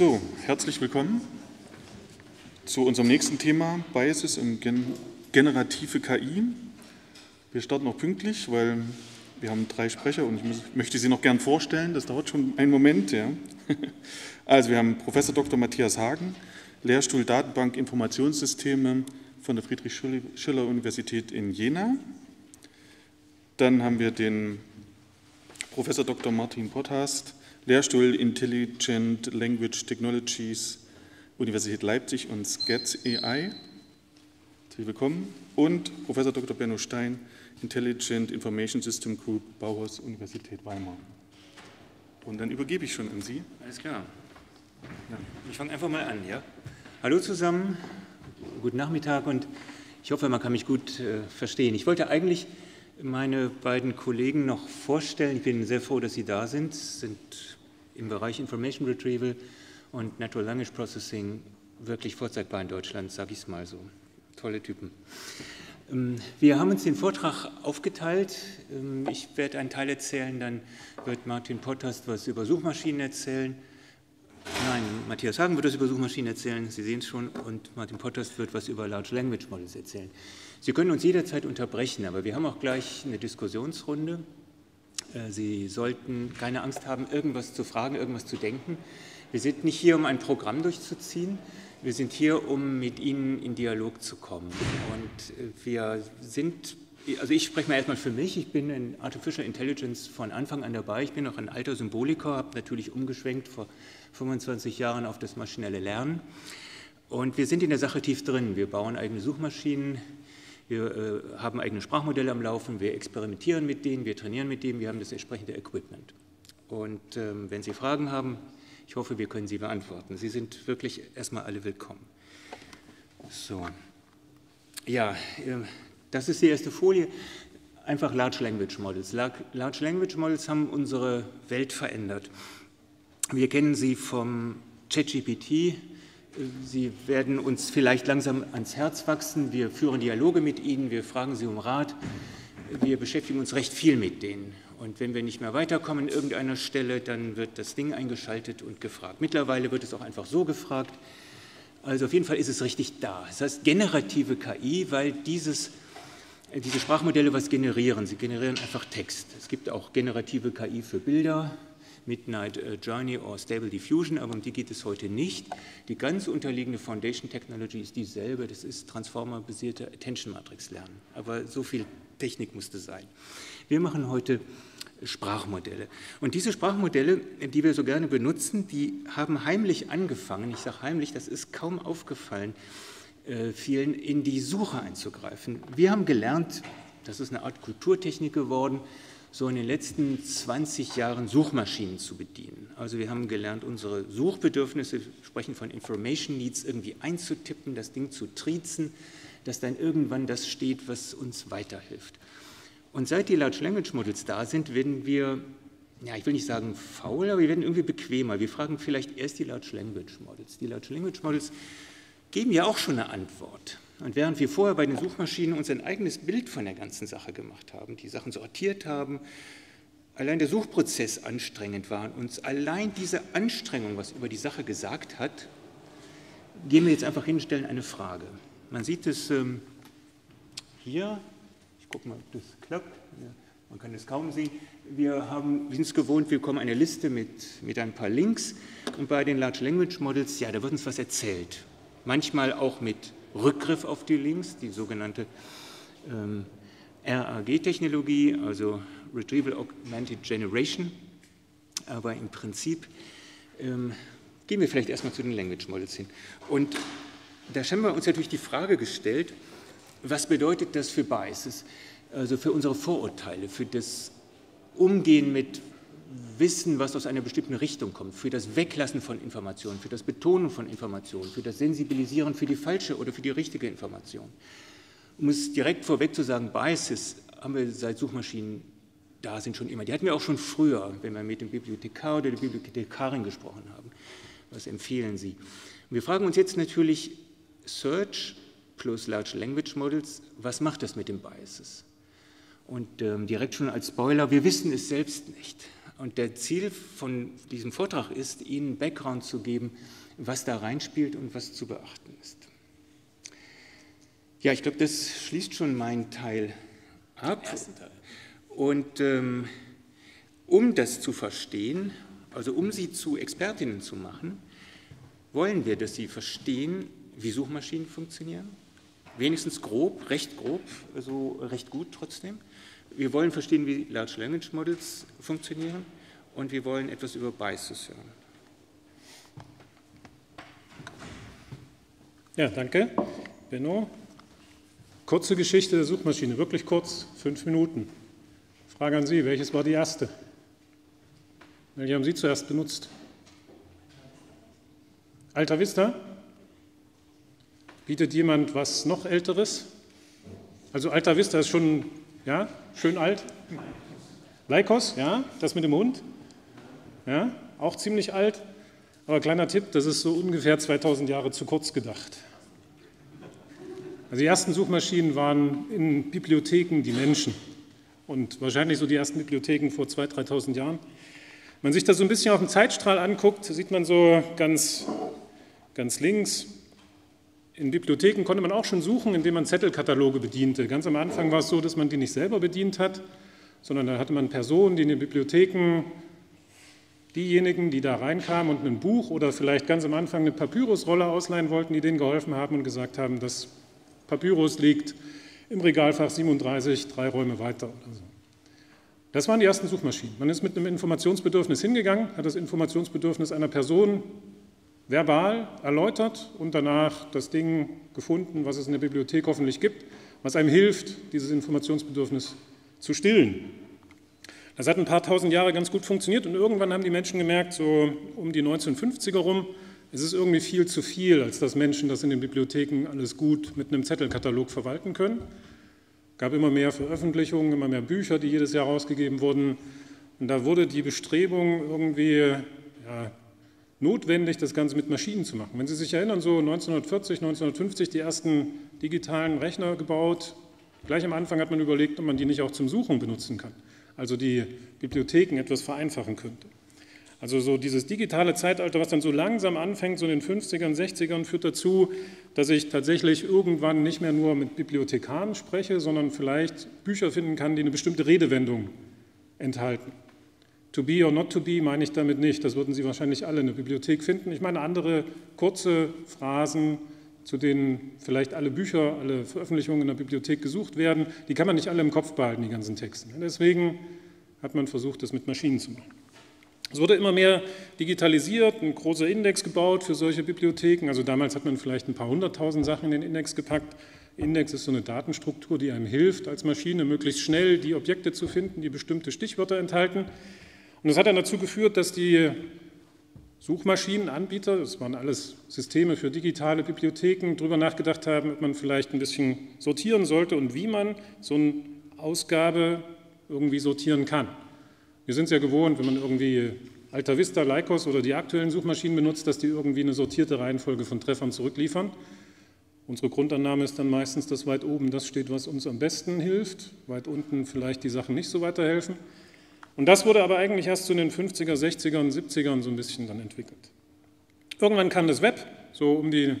So, herzlich willkommen zu unserem nächsten Thema, Biases und Gen generative KI. Wir starten noch pünktlich, weil wir haben drei Sprecher und ich möchte sie noch gern vorstellen. Das dauert schon einen Moment. Ja. Also wir haben Professor Dr. Matthias Hagen, Lehrstuhl Datenbank Informationssysteme von der Friedrich-Schiller-Universität in Jena. Dann haben wir den Professor Dr. Martin Potthast, Lehrstuhl Intelligent Language Technologies, Universität Leipzig und SCAT AI. Herzlich willkommen. Und Professor Dr. Benno Stein, Intelligent Information System Group, Bauhaus, Universität Weimar. Und dann übergebe ich schon an Sie. Alles klar. Ja, ich fange einfach mal an. Ja? Hallo zusammen, guten Nachmittag und ich hoffe, man kann mich gut äh, verstehen. Ich wollte eigentlich meine beiden Kollegen noch vorstellen. Ich bin sehr froh, dass Sie da sind. sind im Bereich Information Retrieval und Natural Language Processing wirklich vorzeigbar in Deutschland, sage ich es mal so. Tolle Typen. Ähm, wir haben uns den Vortrag aufgeteilt. Ähm, ich werde einen Teil erzählen, dann wird Martin Pottast was über Suchmaschinen erzählen. Nein, Matthias Hagen wird was über Suchmaschinen erzählen, Sie sehen es schon, und Martin Pottast wird was über Large Language Models erzählen. Sie können uns jederzeit unterbrechen, aber wir haben auch gleich eine Diskussionsrunde. Äh, Sie sollten keine Angst haben, irgendwas zu fragen, irgendwas zu denken. Wir sind nicht hier, um ein Programm durchzuziehen. Wir sind hier, um mit Ihnen in Dialog zu kommen. Und äh, wir sind, also ich spreche mal erstmal für mich. Ich bin in Artificial Intelligence von Anfang an dabei. Ich bin noch ein alter Symboliker, habe natürlich umgeschwenkt vor 25 Jahren auf das maschinelle Lernen. Und wir sind in der Sache tief drin. Wir bauen eigene Suchmaschinen, wir äh, haben eigene Sprachmodelle am Laufen, wir experimentieren mit denen, wir trainieren mit denen, wir haben das entsprechende Equipment. Und ähm, wenn Sie Fragen haben, ich hoffe, wir können sie beantworten. Sie sind wirklich erstmal alle willkommen. So. Ja, äh, das ist die erste Folie. Einfach Large Language Models. Large Language Models haben unsere Welt verändert. Wir kennen sie vom ChatGPT, Sie werden uns vielleicht langsam ans Herz wachsen. Wir führen Dialoge mit Ihnen, wir fragen Sie um Rat. Wir beschäftigen uns recht viel mit denen. Und wenn wir nicht mehr weiterkommen an irgendeiner Stelle, dann wird das Ding eingeschaltet und gefragt. Mittlerweile wird es auch einfach so gefragt. Also auf jeden Fall ist es richtig da. Das heißt generative KI, weil dieses, diese Sprachmodelle was generieren. Sie generieren einfach Text. Es gibt auch generative KI für Bilder, Midnight äh, Journey oder Stable Diffusion, aber um die geht es heute nicht. Die ganz unterliegende Foundation Technology ist dieselbe, das ist transformer-basierte Attention Matrix Lernen. Aber so viel Technik musste sein. Wir machen heute Sprachmodelle. Und diese Sprachmodelle, die wir so gerne benutzen, die haben heimlich angefangen, ich sage heimlich, das ist kaum aufgefallen, äh, vielen in die Suche einzugreifen. Wir haben gelernt, das ist eine Art Kulturtechnik geworden, so in den letzten 20 Jahren Suchmaschinen zu bedienen. Also wir haben gelernt, unsere Suchbedürfnisse, sprechen von Information Needs, irgendwie einzutippen, das Ding zu triezen, dass dann irgendwann das steht, was uns weiterhilft. Und seit die Large Language Models da sind, werden wir, ja, ich will nicht sagen faul, aber wir werden irgendwie bequemer. Wir fragen vielleicht erst die Large Language Models. Die Large Language Models geben ja auch schon eine Antwort. Und während wir vorher bei den Suchmaschinen uns ein eigenes Bild von der ganzen Sache gemacht haben, die Sachen sortiert haben, allein der Suchprozess anstrengend war und uns allein diese Anstrengung, was über die Sache gesagt hat, gehen wir jetzt einfach hin und stellen eine Frage. Man sieht es ähm, hier, ich gucke mal, ob das klappt, man kann es kaum sehen. Wir, haben, wir sind es gewohnt, wir bekommen eine Liste mit, mit ein paar Links und bei den Large Language Models, ja, da wird uns was erzählt. Manchmal auch mit Rückgriff auf die Links, die sogenannte ähm, RAG-Technologie, also Retrieval Augmented Generation. Aber im Prinzip ähm, gehen wir vielleicht erstmal zu den Language Models hin. Und da haben wir uns natürlich die Frage gestellt, was bedeutet das für Biases, also für unsere Vorurteile, für das Umgehen mit Wissen, was aus einer bestimmten Richtung kommt, für das Weglassen von Informationen, für das Betonen von Informationen, für das Sensibilisieren für die falsche oder für die richtige Information. Um es direkt vorweg zu sagen, Biases haben wir seit Suchmaschinen da sind schon immer. Die hatten wir auch schon früher, wenn wir mit dem Bibliothekar oder der Bibliothekarin gesprochen haben. Was empfehlen Sie? Und wir fragen uns jetzt natürlich, Search plus Large Language Models, was macht das mit den Biases? Und ähm, direkt schon als Spoiler, wir wissen es selbst nicht. Und der Ziel von diesem Vortrag ist, Ihnen Background zu geben, was da reinspielt und was zu beachten ist. Ja, ich glaube, das schließt schon meinen Teil ab. Teil. Und ähm, um das zu verstehen, also um Sie zu Expertinnen zu machen, wollen wir, dass Sie verstehen, wie Suchmaschinen funktionieren. Wenigstens grob, recht grob, also recht gut trotzdem. Wir wollen verstehen, wie Large Language Models funktionieren und wir wollen etwas über Biases hören. Ja, danke, Benno. Kurze Geschichte der Suchmaschine, wirklich kurz, fünf Minuten. Frage an Sie, welches war die erste? Welche haben Sie zuerst benutzt? Alta Vista? Bietet jemand was noch Älteres? Also Alta Vista ist schon ja, schön alt. Leikos, ja, das mit dem Hund. Ja, auch ziemlich alt. Aber kleiner Tipp, das ist so ungefähr 2000 Jahre zu kurz gedacht. Also die ersten Suchmaschinen waren in Bibliotheken die Menschen und wahrscheinlich so die ersten Bibliotheken vor 2.000, 3.000 Jahren. Wenn man sich das so ein bisschen auf dem Zeitstrahl anguckt, sieht man so ganz, ganz links, in Bibliotheken konnte man auch schon suchen, indem man Zettelkataloge bediente. Ganz am Anfang war es so, dass man die nicht selber bedient hat, sondern da hatte man Personen, die in den Bibliotheken diejenigen, die da reinkamen und ein Buch oder vielleicht ganz am Anfang eine Papyrusrolle ausleihen wollten, die denen geholfen haben und gesagt haben, das Papyrus liegt im Regalfach 37, drei Räume weiter oder so. Das waren die ersten Suchmaschinen. Man ist mit einem Informationsbedürfnis hingegangen, hat das Informationsbedürfnis einer Person verbal erläutert und danach das Ding gefunden, was es in der Bibliothek hoffentlich gibt, was einem hilft, dieses Informationsbedürfnis zu stillen. Das hat ein paar tausend Jahre ganz gut funktioniert und irgendwann haben die Menschen gemerkt, so um die 1950er rum, es ist irgendwie viel zu viel, als dass Menschen das in den Bibliotheken alles gut mit einem Zettelkatalog verwalten können. Es gab immer mehr Veröffentlichungen, immer mehr Bücher, die jedes Jahr rausgegeben wurden. Und da wurde die Bestrebung irgendwie ja, notwendig, das Ganze mit Maschinen zu machen. Wenn Sie sich erinnern, so 1940, 1950 die ersten digitalen Rechner gebaut. Gleich am Anfang hat man überlegt, ob man die nicht auch zum Suchen benutzen kann, also die Bibliotheken etwas vereinfachen könnte. Also so dieses digitale Zeitalter, was dann so langsam anfängt, so in den 50ern, 60ern, führt dazu, dass ich tatsächlich irgendwann nicht mehr nur mit Bibliothekaren spreche, sondern vielleicht Bücher finden kann, die eine bestimmte Redewendung enthalten. To be or not to be meine ich damit nicht. Das würden Sie wahrscheinlich alle in der Bibliothek finden. Ich meine andere kurze Phrasen, zu denen vielleicht alle Bücher, alle Veröffentlichungen in der Bibliothek gesucht werden. Die kann man nicht alle im Kopf behalten, die ganzen Texte. Deswegen hat man versucht, das mit Maschinen zu machen. Es wurde immer mehr digitalisiert, ein großer Index gebaut für solche Bibliotheken. Also damals hat man vielleicht ein paar hunderttausend Sachen in den Index gepackt. Index ist so eine Datenstruktur, die einem hilft, als Maschine möglichst schnell die Objekte zu finden, die bestimmte Stichwörter enthalten. Und das hat dann dazu geführt, dass die Suchmaschinenanbieter, das waren alles Systeme für digitale Bibliotheken, darüber nachgedacht haben, ob man vielleicht ein bisschen sortieren sollte und wie man so eine Ausgabe irgendwie sortieren kann. Wir sind es ja gewohnt, wenn man irgendwie Alta Vista, Lycos oder die aktuellen Suchmaschinen benutzt, dass die irgendwie eine sortierte Reihenfolge von Treffern zurückliefern. Unsere Grundannahme ist dann meistens, dass weit oben das steht, was uns am besten hilft, weit unten vielleicht die Sachen nicht so weiterhelfen. Und das wurde aber eigentlich erst so den 50er, 60er und 70ern so ein bisschen dann entwickelt. Irgendwann kam das Web, so um die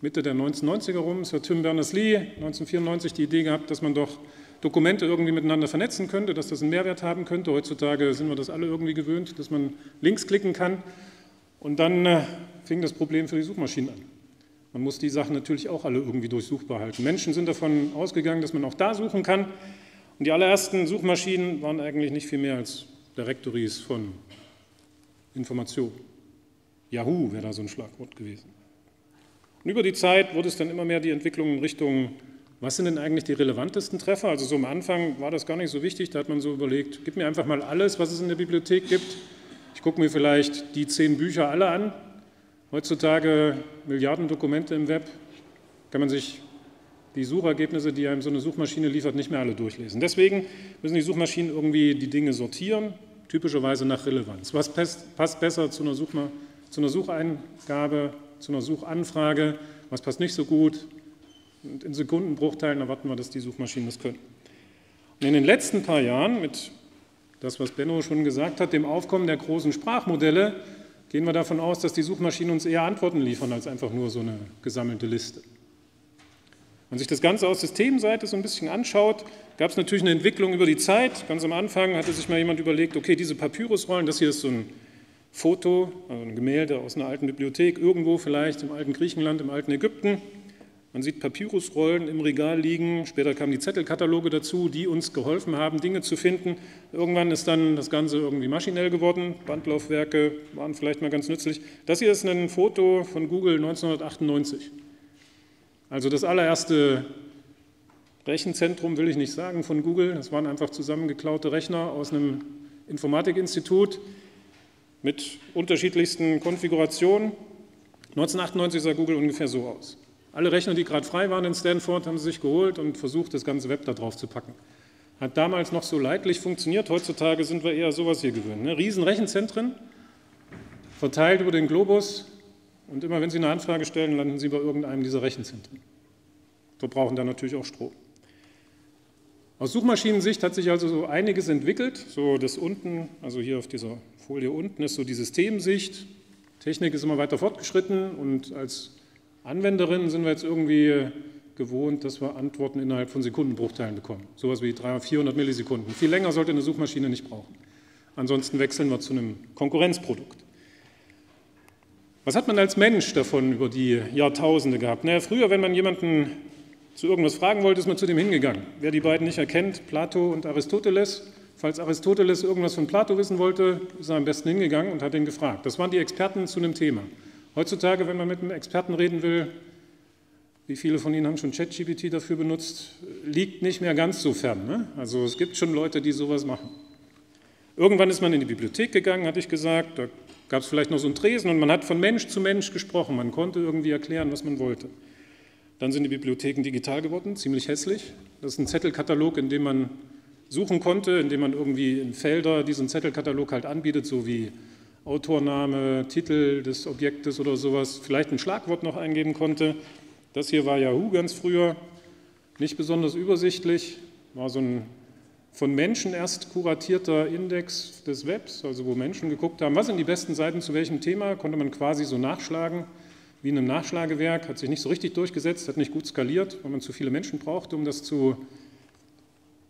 Mitte der 1990er rum. Hat Tim Berners-Lee 1994 die Idee gehabt, dass man doch Dokumente irgendwie miteinander vernetzen könnte, dass das einen Mehrwert haben könnte. Heutzutage sind wir das alle irgendwie gewöhnt, dass man links klicken kann. Und dann äh, fing das Problem für die Suchmaschinen an. Man muss die Sachen natürlich auch alle irgendwie durchsuchbar halten. Menschen sind davon ausgegangen, dass man auch da suchen kann. Und die allerersten Suchmaschinen waren eigentlich nicht viel mehr als Directories von Informationen. Yahoo wäre da so ein Schlagwort gewesen. Und über die Zeit wurde es dann immer mehr die Entwicklung in Richtung, was sind denn eigentlich die relevantesten Treffer? Also so am Anfang war das gar nicht so wichtig, da hat man so überlegt, gib mir einfach mal alles, was es in der Bibliothek gibt. Ich gucke mir vielleicht die zehn Bücher alle an. Heutzutage Milliarden Dokumente im Web, kann man sich die Suchergebnisse, die einem so eine Suchmaschine liefert, nicht mehr alle durchlesen. Deswegen müssen die Suchmaschinen irgendwie die Dinge sortieren, typischerweise nach Relevanz. Was passt besser zu einer, Suchma zu einer Sucheingabe, zu einer Suchanfrage, was passt nicht so gut? Und in Sekundenbruchteilen erwarten wir, dass die Suchmaschinen das können. Und in den letzten paar Jahren mit das, was Benno schon gesagt hat, dem Aufkommen der großen Sprachmodelle gehen wir davon aus, dass die Suchmaschinen uns eher Antworten liefern als einfach nur so eine gesammelte Liste. Wenn man sich das Ganze aus Systemseite so ein bisschen anschaut, gab es natürlich eine Entwicklung über die Zeit. Ganz am Anfang hatte sich mal jemand überlegt, okay, diese Papyrusrollen, das hier ist so ein Foto, also ein Gemälde aus einer alten Bibliothek, irgendwo vielleicht im alten Griechenland, im alten Ägypten. Man sieht Papyrusrollen im Regal liegen, später kamen die Zettelkataloge dazu, die uns geholfen haben, Dinge zu finden. Irgendwann ist dann das Ganze irgendwie maschinell geworden, Bandlaufwerke waren vielleicht mal ganz nützlich. Das hier ist ein Foto von Google 1998. Also das allererste Rechenzentrum will ich nicht sagen von Google, das waren einfach zusammengeklaute Rechner aus einem Informatikinstitut mit unterschiedlichsten Konfigurationen. 1998 sah Google ungefähr so aus. Alle Rechner, die gerade frei waren in Stanford, haben sie sich geholt und versucht, das ganze Web da drauf zu packen. Hat damals noch so leidlich funktioniert, heutzutage sind wir eher sowas hier gewöhnt. Ne? Riesen verteilt über den Globus und immer wenn Sie eine Anfrage stellen, landen Sie bei irgendeinem dieser Rechenzentren. Verbrauchen dann natürlich auch Strom. Aus Suchmaschinensicht hat sich also so einiges entwickelt. So das unten, also hier auf dieser Folie unten ist so die Systemsicht. Technik ist immer weiter fortgeschritten und als Anwenderinnen sind wir jetzt irgendwie gewohnt, dass wir Antworten innerhalb von Sekundenbruchteilen bekommen. Sowas wie 300, 400 Millisekunden. Viel länger sollte eine Suchmaschine nicht brauchen. Ansonsten wechseln wir zu einem Konkurrenzprodukt. Was hat man als Mensch davon über die Jahrtausende gehabt? Naja, früher, wenn man jemanden zu irgendwas fragen wollte, ist man zu dem hingegangen. Wer die beiden nicht erkennt, Plato und Aristoteles. Falls Aristoteles irgendwas von Plato wissen wollte, ist er am besten hingegangen und hat ihn gefragt. Das waren die Experten zu einem Thema. Heutzutage, wenn man mit einem Experten reden will, wie viele von Ihnen haben schon ChatGPT dafür benutzt, liegt nicht mehr ganz so fern. Ne? Also es gibt schon Leute, die sowas machen. Irgendwann ist man in die Bibliothek gegangen, hatte ich gesagt, da gab es vielleicht noch so einen Tresen und man hat von Mensch zu Mensch gesprochen, man konnte irgendwie erklären, was man wollte. Dann sind die Bibliotheken digital geworden, ziemlich hässlich. Das ist ein Zettelkatalog, in dem man suchen konnte, in dem man irgendwie in Felder diesen Zettelkatalog halt anbietet, so wie Autorname, Titel des Objektes oder sowas, vielleicht ein Schlagwort noch eingeben konnte. Das hier war Yahoo ganz früher, nicht besonders übersichtlich, war so ein von Menschen erst kuratierter Index des Webs, also wo Menschen geguckt haben, was sind die besten Seiten zu welchem Thema, konnte man quasi so nachschlagen, wie in einem Nachschlagewerk, hat sich nicht so richtig durchgesetzt, hat nicht gut skaliert, weil man zu viele Menschen brauchte, um das zu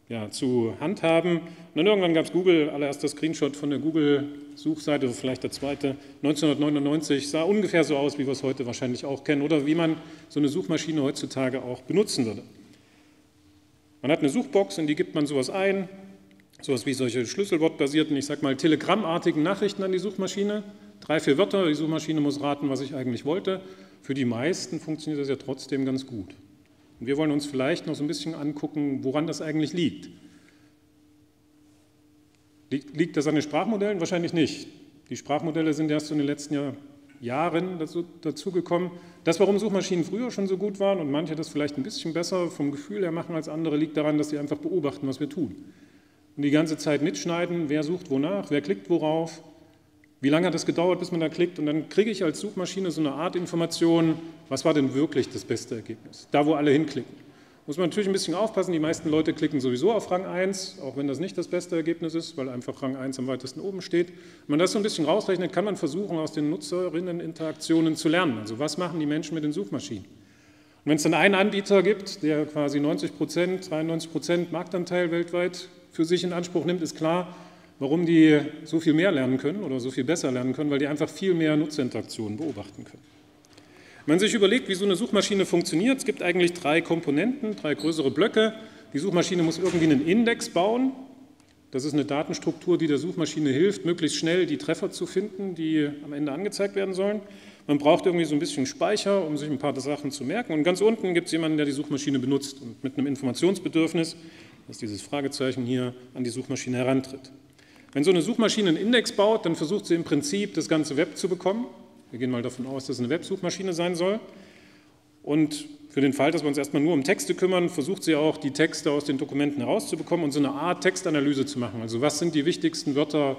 ja, zu handhaben. Und dann irgendwann gab es Google, allererster Screenshot von der Google-Suchseite, vielleicht der zweite, 1999, sah ungefähr so aus, wie wir es heute wahrscheinlich auch kennen oder wie man so eine Suchmaschine heutzutage auch benutzen würde. Man hat eine Suchbox, in die gibt man sowas ein, sowas wie solche schlüsselwortbasierten, ich sag mal telegrammartigen Nachrichten an die Suchmaschine, drei, vier Wörter, die Suchmaschine muss raten, was ich eigentlich wollte. Für die meisten funktioniert das ja trotzdem ganz gut. Und wir wollen uns vielleicht noch so ein bisschen angucken, woran das eigentlich liegt. Liegt das an den Sprachmodellen? Wahrscheinlich nicht. Die Sprachmodelle sind erst in den letzten Jahren dazugekommen. Das, warum Suchmaschinen früher schon so gut waren und manche das vielleicht ein bisschen besser vom Gefühl her machen als andere, liegt daran, dass sie einfach beobachten, was wir tun. Und die ganze Zeit mitschneiden, wer sucht wonach, wer klickt worauf, wie lange hat es gedauert, bis man da klickt? Und dann kriege ich als Suchmaschine so eine Art Information, was war denn wirklich das beste Ergebnis? Da, wo alle hinklicken. Muss man natürlich ein bisschen aufpassen, die meisten Leute klicken sowieso auf Rang 1, auch wenn das nicht das beste Ergebnis ist, weil einfach Rang 1 am weitesten oben steht. Wenn man das so ein bisschen rausrechnet, kann man versuchen, aus den Nutzerinneninteraktionen zu lernen. Also was machen die Menschen mit den Suchmaschinen? Und wenn es dann einen Anbieter gibt, der quasi 90 Prozent, 93 Prozent Marktanteil weltweit für sich in Anspruch nimmt, ist klar, Warum die so viel mehr lernen können oder so viel besser lernen können? Weil die einfach viel mehr Nutzerinteraktionen beobachten können. Wenn man sich überlegt, wie so eine Suchmaschine funktioniert, es gibt eigentlich drei Komponenten, drei größere Blöcke. Die Suchmaschine muss irgendwie einen Index bauen. Das ist eine Datenstruktur, die der Suchmaschine hilft, möglichst schnell die Treffer zu finden, die am Ende angezeigt werden sollen. Man braucht irgendwie so ein bisschen Speicher, um sich ein paar Sachen zu merken. Und ganz unten gibt es jemanden, der die Suchmaschine benutzt und mit einem Informationsbedürfnis, das ist dieses Fragezeichen hier, an die Suchmaschine herantritt. Wenn so eine Suchmaschine einen Index baut, dann versucht sie im Prinzip das ganze Web zu bekommen. Wir gehen mal davon aus, dass es eine Websuchmaschine sein soll. Und für den Fall, dass wir uns erstmal nur um Texte kümmern, versucht sie auch, die Texte aus den Dokumenten herauszubekommen und so eine Art Textanalyse zu machen. Also was sind die wichtigsten Wörter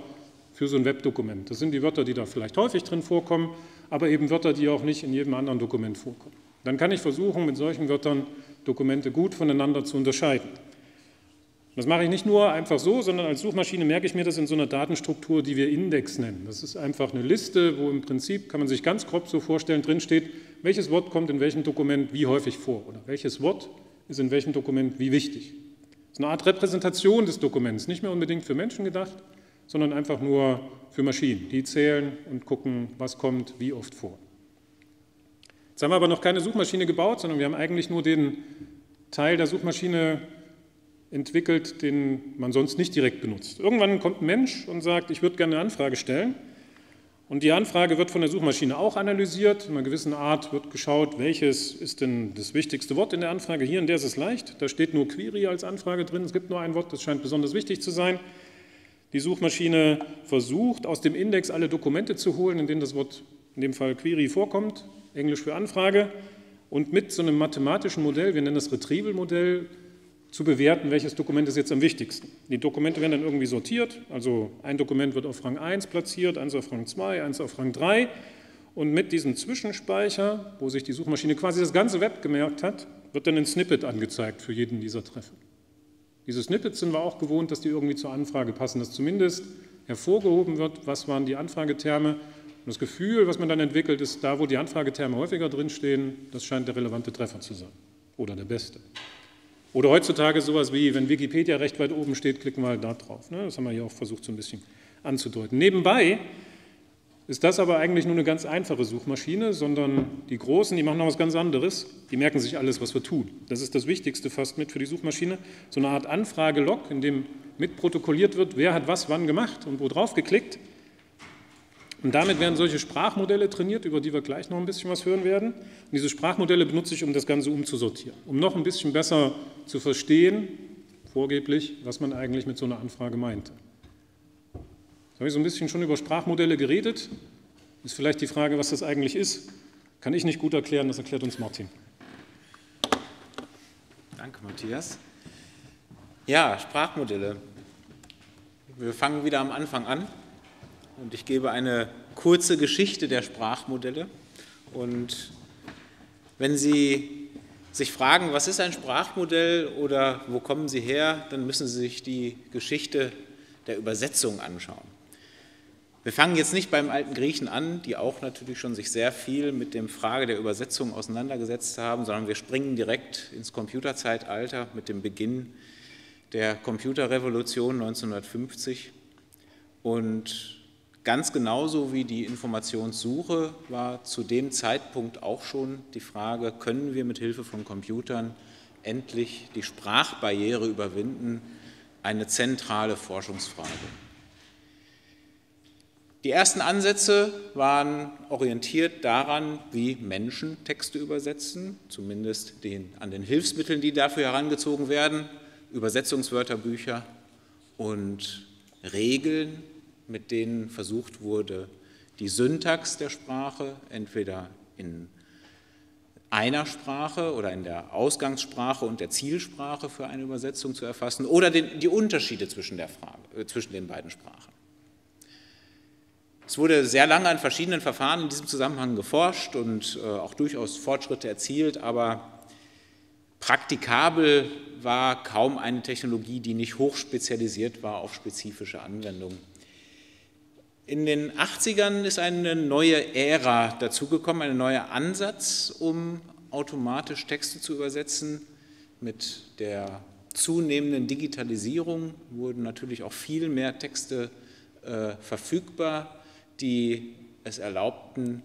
für so ein Webdokument? Das sind die Wörter, die da vielleicht häufig drin vorkommen, aber eben Wörter, die auch nicht in jedem anderen Dokument vorkommen. Dann kann ich versuchen, mit solchen Wörtern Dokumente gut voneinander zu unterscheiden. Das mache ich nicht nur einfach so, sondern als Suchmaschine merke ich mir das in so einer Datenstruktur, die wir Index nennen. Das ist einfach eine Liste, wo im Prinzip, kann man sich ganz grob so vorstellen, drin steht, welches Wort kommt in welchem Dokument wie häufig vor oder welches Wort ist in welchem Dokument wie wichtig. Das ist eine Art Repräsentation des Dokuments, nicht mehr unbedingt für Menschen gedacht, sondern einfach nur für Maschinen. Die zählen und gucken, was kommt wie oft vor. Jetzt haben wir aber noch keine Suchmaschine gebaut, sondern wir haben eigentlich nur den Teil der Suchmaschine entwickelt, den man sonst nicht direkt benutzt. Irgendwann kommt ein Mensch und sagt, ich würde gerne eine Anfrage stellen. Und die Anfrage wird von der Suchmaschine auch analysiert. In einer gewissen Art wird geschaut, welches ist denn das wichtigste Wort in der Anfrage. Hier in der ist es leicht. Da steht nur Query als Anfrage drin. Es gibt nur ein Wort, das scheint besonders wichtig zu sein. Die Suchmaschine versucht, aus dem Index alle Dokumente zu holen, in denen das Wort, in dem Fall Query, vorkommt. Englisch für Anfrage. Und mit so einem mathematischen Modell, wir nennen das Retrieval-Modell, zu bewerten, welches Dokument ist jetzt am wichtigsten. Die Dokumente werden dann irgendwie sortiert, also ein Dokument wird auf Rang 1 platziert, eins auf Rang 2, eins auf Rang 3 und mit diesem Zwischenspeicher, wo sich die Suchmaschine quasi das ganze Web gemerkt hat, wird dann ein Snippet angezeigt für jeden dieser Treffer. Diese Snippets sind wir auch gewohnt, dass die irgendwie zur Anfrage passen, dass zumindest hervorgehoben wird, was waren die Anfrageterme. Und das Gefühl, was man dann entwickelt, ist, da wo die Anfrageterme häufiger drinstehen, das scheint der relevante Treffer zu sein oder der beste. Oder heutzutage sowas wie, wenn Wikipedia recht weit oben steht, klicken wir halt da drauf. Ne? Das haben wir hier auch versucht so ein bisschen anzudeuten. Nebenbei ist das aber eigentlich nur eine ganz einfache Suchmaschine, sondern die Großen, die machen noch was ganz anderes. Die merken sich alles, was wir tun. Das ist das Wichtigste fast mit für die Suchmaschine. So eine Art Anfrage-Log, in dem mitprotokolliert wird, wer hat was wann gemacht und wo drauf geklickt. Und damit werden solche Sprachmodelle trainiert, über die wir gleich noch ein bisschen was hören werden. Und diese Sprachmodelle benutze ich, um das Ganze umzusortieren, um noch ein bisschen besser zu verstehen, vorgeblich, was man eigentlich mit so einer Anfrage meinte. Jetzt habe ich so ein bisschen schon über Sprachmodelle geredet. Ist vielleicht die Frage, was das eigentlich ist. Kann ich nicht gut erklären, das erklärt uns Martin. Danke, Matthias. Ja, Sprachmodelle. Wir fangen wieder am Anfang an und ich gebe eine kurze Geschichte der Sprachmodelle. Und wenn Sie sich fragen, was ist ein Sprachmodell oder wo kommen sie her, dann müssen Sie sich die Geschichte der Übersetzung anschauen. Wir fangen jetzt nicht beim alten Griechen an, die auch natürlich schon sich sehr viel mit dem Frage der Übersetzung auseinandergesetzt haben, sondern wir springen direkt ins Computerzeitalter mit dem Beginn der Computerrevolution 1950 und Ganz genauso wie die Informationssuche war zu dem Zeitpunkt auch schon die Frage, können wir mit Hilfe von Computern endlich die Sprachbarriere überwinden, eine zentrale Forschungsfrage. Die ersten Ansätze waren orientiert daran, wie Menschen Texte übersetzen, zumindest den, an den Hilfsmitteln, die dafür herangezogen werden, Übersetzungswörterbücher und Regeln, mit denen versucht wurde, die Syntax der Sprache entweder in einer Sprache oder in der Ausgangssprache und der Zielsprache für eine Übersetzung zu erfassen oder den, die Unterschiede zwischen, der Frage, äh, zwischen den beiden Sprachen. Es wurde sehr lange an verschiedenen Verfahren in diesem Zusammenhang geforscht und äh, auch durchaus Fortschritte erzielt, aber praktikabel war kaum eine Technologie, die nicht hochspezialisiert war auf spezifische Anwendungen. In den 80ern ist eine neue Ära dazugekommen, ein neuer Ansatz, um automatisch Texte zu übersetzen. Mit der zunehmenden Digitalisierung wurden natürlich auch viel mehr Texte äh, verfügbar, die es erlaubten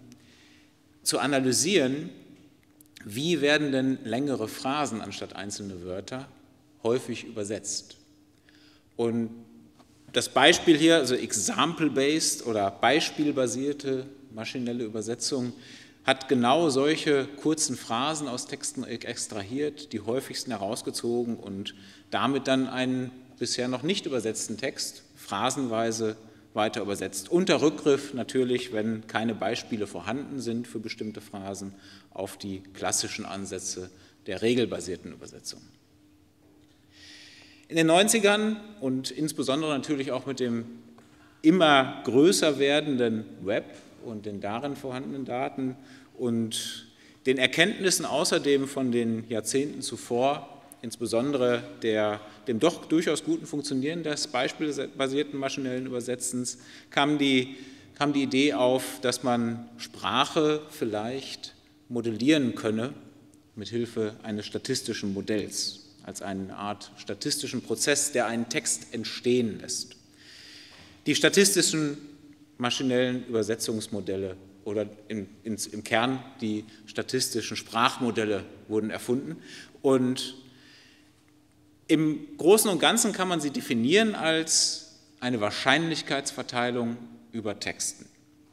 zu analysieren, wie werden denn längere Phrasen anstatt einzelne Wörter häufig übersetzt. Und das Beispiel hier, also example-based oder beispielbasierte maschinelle Übersetzung, hat genau solche kurzen Phrasen aus Texten extrahiert, die häufigsten herausgezogen und damit dann einen bisher noch nicht übersetzten Text phrasenweise weiter übersetzt. Unter Rückgriff natürlich, wenn keine Beispiele vorhanden sind für bestimmte Phrasen, auf die klassischen Ansätze der regelbasierten Übersetzung. In den 90ern und insbesondere natürlich auch mit dem immer größer werdenden Web und den darin vorhandenen Daten und den Erkenntnissen außerdem von den Jahrzehnten zuvor insbesondere der, dem doch durchaus guten Funktionieren des beispielbasierten maschinellen Übersetzens, kam die, kam die Idee auf, dass man Sprache vielleicht modellieren könne mit Hilfe eines statistischen Modells, als eine Art statistischen Prozess, der einen Text entstehen lässt. Die statistischen maschinellen Übersetzungsmodelle oder in, in, im Kern die statistischen Sprachmodelle wurden erfunden und im Großen und Ganzen kann man sie definieren als eine Wahrscheinlichkeitsverteilung über Texten.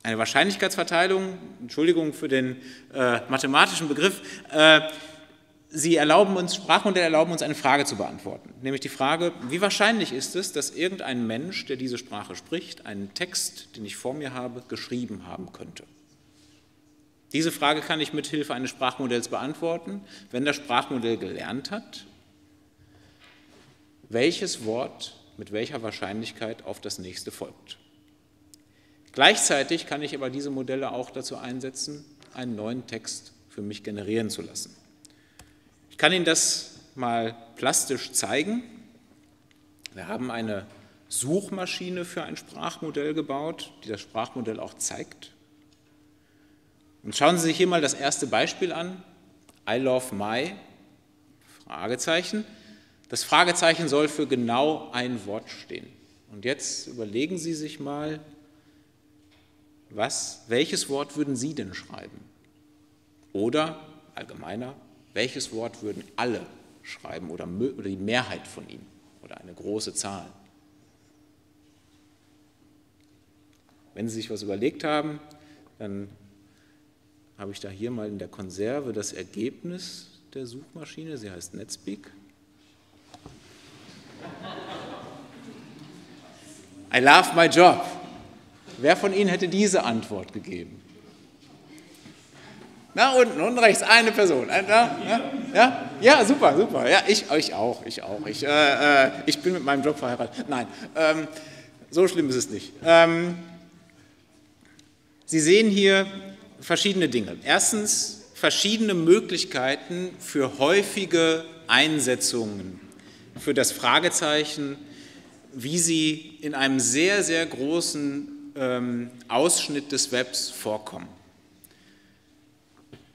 Eine Wahrscheinlichkeitsverteilung, Entschuldigung für den äh, mathematischen Begriff, äh, sie erlauben uns, Sprachmodelle erlauben uns eine Frage zu beantworten, nämlich die Frage, wie wahrscheinlich ist es, dass irgendein Mensch, der diese Sprache spricht, einen Text, den ich vor mir habe, geschrieben haben könnte. Diese Frage kann ich mit Hilfe eines Sprachmodells beantworten, wenn das Sprachmodell gelernt hat, welches Wort mit welcher Wahrscheinlichkeit auf das nächste folgt. Gleichzeitig kann ich aber diese Modelle auch dazu einsetzen, einen neuen Text für mich generieren zu lassen. Ich kann Ihnen das mal plastisch zeigen. Wir haben eine Suchmaschine für ein Sprachmodell gebaut, die das Sprachmodell auch zeigt. Und schauen Sie sich hier mal das erste Beispiel an. I love my, Fragezeichen. Das Fragezeichen soll für genau ein Wort stehen. Und jetzt überlegen Sie sich mal, was, welches Wort würden Sie denn schreiben? Oder allgemeiner, welches Wort würden alle schreiben oder, die Mehrheit von ihnen oder eine große Zahl? Wenn Sie sich was überlegt haben, dann habe ich da hier mal in der Konserve das Ergebnis der Suchmaschine. Sie heißt Netspeak. I love my job. Wer von Ihnen hätte diese Antwort gegeben? Na, unten, unten rechts, eine Person. Ja, ja, ja super, super. Ja, ich, ich auch, ich auch. Ich, äh, äh, ich bin mit meinem Job verheiratet. Nein, ähm, so schlimm ist es nicht. Ähm, Sie sehen hier verschiedene Dinge. Erstens verschiedene Möglichkeiten für häufige Einsetzungen für das Fragezeichen wie sie in einem sehr, sehr großen ähm, Ausschnitt des Webs vorkommen.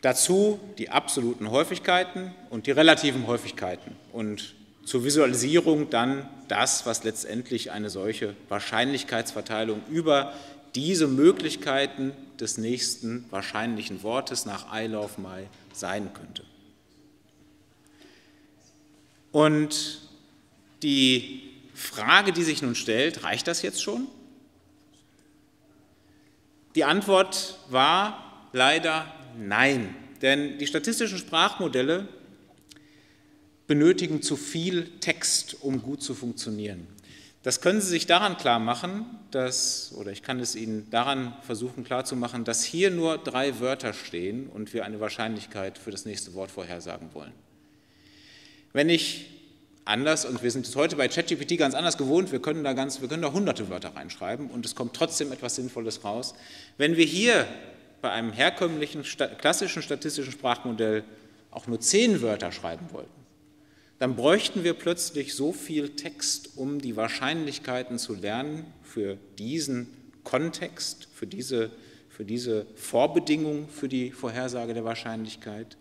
Dazu die absoluten Häufigkeiten und die relativen Häufigkeiten und zur Visualisierung dann das, was letztendlich eine solche Wahrscheinlichkeitsverteilung über diese Möglichkeiten des nächsten wahrscheinlichen Wortes nach I love my sein könnte. Und die Frage, die sich nun stellt, reicht das jetzt schon? Die Antwort war leider nein, denn die statistischen Sprachmodelle benötigen zu viel Text, um gut zu funktionieren. Das können Sie sich daran klar machen, dass, oder ich kann es Ihnen daran versuchen klarzumachen, dass hier nur drei Wörter stehen und wir eine Wahrscheinlichkeit für das nächste Wort vorhersagen wollen. Wenn ich anders und wir sind es heute bei ChatGPT ganz anders gewohnt. Wir können da ganz, wir können da hunderte Wörter reinschreiben und es kommt trotzdem etwas Sinnvolles raus. Wenn wir hier bei einem herkömmlichen klassischen statistischen Sprachmodell auch nur zehn Wörter schreiben wollten, dann bräuchten wir plötzlich so viel Text, um die Wahrscheinlichkeiten zu lernen für diesen Kontext, für diese, für diese Vorbedingung für die Vorhersage der Wahrscheinlichkeit,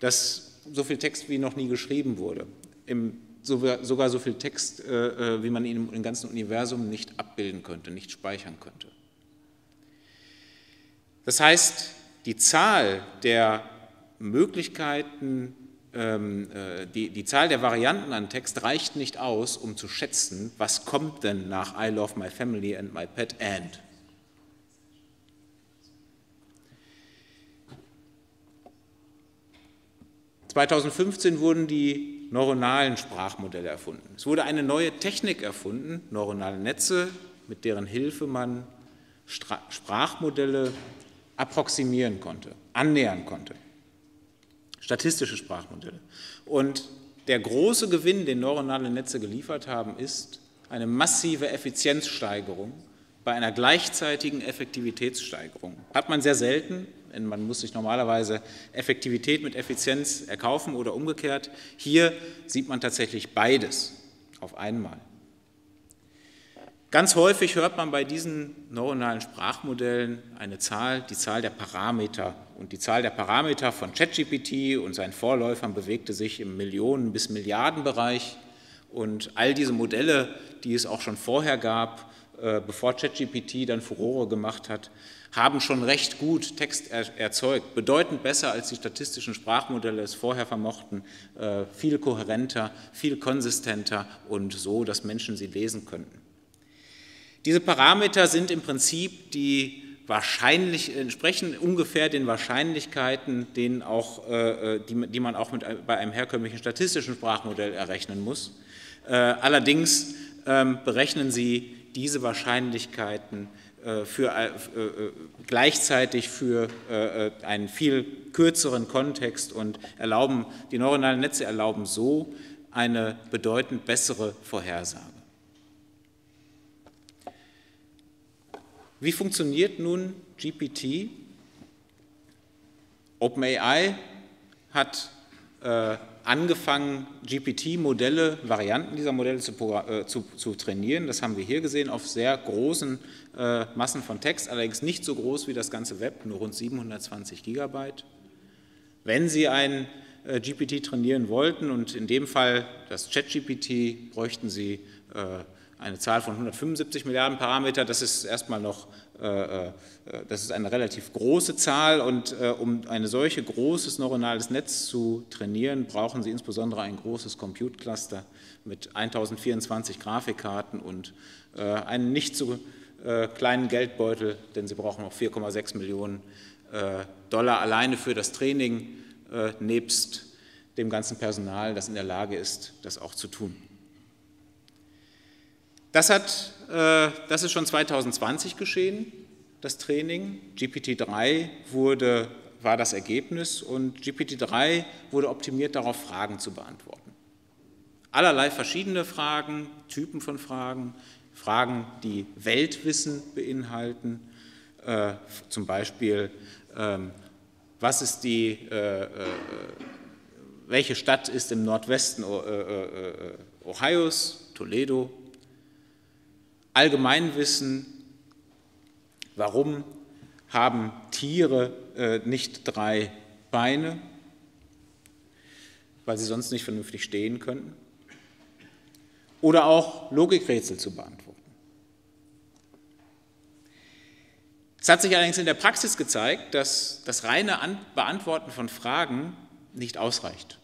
dass so viel Text wie noch nie geschrieben wurde im, sogar so viel Text, äh, äh, wie man ihn im ganzen Universum nicht abbilden könnte, nicht speichern könnte. Das heißt, die Zahl der Möglichkeiten, ähm, äh, die, die Zahl der Varianten an Text reicht nicht aus, um zu schätzen, was kommt denn nach I love my family and my pet and. 2015 wurden die neuronalen Sprachmodelle erfunden. Es wurde eine neue Technik erfunden, neuronale Netze, mit deren Hilfe man Sprachmodelle approximieren konnte, annähern konnte. Statistische Sprachmodelle. Und der große Gewinn, den neuronale Netze geliefert haben, ist eine massive Effizienzsteigerung bei einer gleichzeitigen Effektivitätssteigerung. Hat man sehr selten denn man muss sich normalerweise Effektivität mit Effizienz erkaufen oder umgekehrt. Hier sieht man tatsächlich beides auf einmal. Ganz häufig hört man bei diesen neuronalen Sprachmodellen eine Zahl, die Zahl der Parameter. Und die Zahl der Parameter von ChatGPT und seinen Vorläufern bewegte sich im Millionen- bis Milliardenbereich. Und all diese Modelle, die es auch schon vorher gab, äh, bevor ChatGPT dann Furore gemacht hat, haben schon recht gut Text erzeugt, bedeutend besser als die statistischen Sprachmodelle es vorher vermochten, äh, viel kohärenter, viel konsistenter und so, dass Menschen sie lesen könnten. Diese Parameter sind im Prinzip die wahrscheinlich entsprechen ungefähr den Wahrscheinlichkeiten, denen auch, äh, die, die, man auch mit, bei einem herkömmlichen statistischen Sprachmodell errechnen muss. Äh, allerdings ähm, berechnen sie diese Wahrscheinlichkeiten äh, für, äh, äh, gleichzeitig für einen viel kürzeren Kontext und erlauben, die neuronalen Netze erlauben so eine bedeutend bessere Vorhersage. Wie funktioniert nun GPT? OpenAI hat äh, angefangen, GPT-Modelle, Varianten dieser Modelle zu, äh, zu, zu, trainieren. Das haben wir hier gesehen auf sehr großen äh, Massen von Text, allerdings nicht so groß wie das ganze Web, nur rund 720 Gigabyte. Wenn Sie ein äh, GPT trainieren wollten und in dem Fall das ChatGPT, bräuchten Sie äh, eine Zahl von 175 Milliarden Parameter. Das ist erstmal noch äh, äh, das ist eine relativ große Zahl und äh, um ein solche großes neuronales Netz zu trainieren, brauchen Sie insbesondere ein großes Compute-Cluster mit 1024 Grafikkarten und einen nicht zu kleinen Geldbeutel, denn Sie brauchen noch 4,6 Millionen Dollar alleine für das Training, nebst dem ganzen Personal, das in der Lage ist, das auch zu tun. Das, hat, äh, das ist schon 2020 geschehen, das Training. GPT-3 wurde, war das Ergebnis und GPT-3 wurde optimiert darauf, Fragen zu beantworten. Allerlei verschiedene Fragen, Typen von Fragen, Fragen, die Weltwissen beinhalten, äh, zum Beispiel, ähm, was ist die, äh, welche Stadt ist im Nordwesten Ohios, Toledo, Allgemeinwissen, warum haben Tiere äh, nicht drei Beine, weil sie sonst nicht vernünftig stehen könnten. Oder auch Logikrätsel zu beantworten. Es hat sich allerdings in der Praxis gezeigt, dass das reine Beantworten von Fragen nicht ausreicht.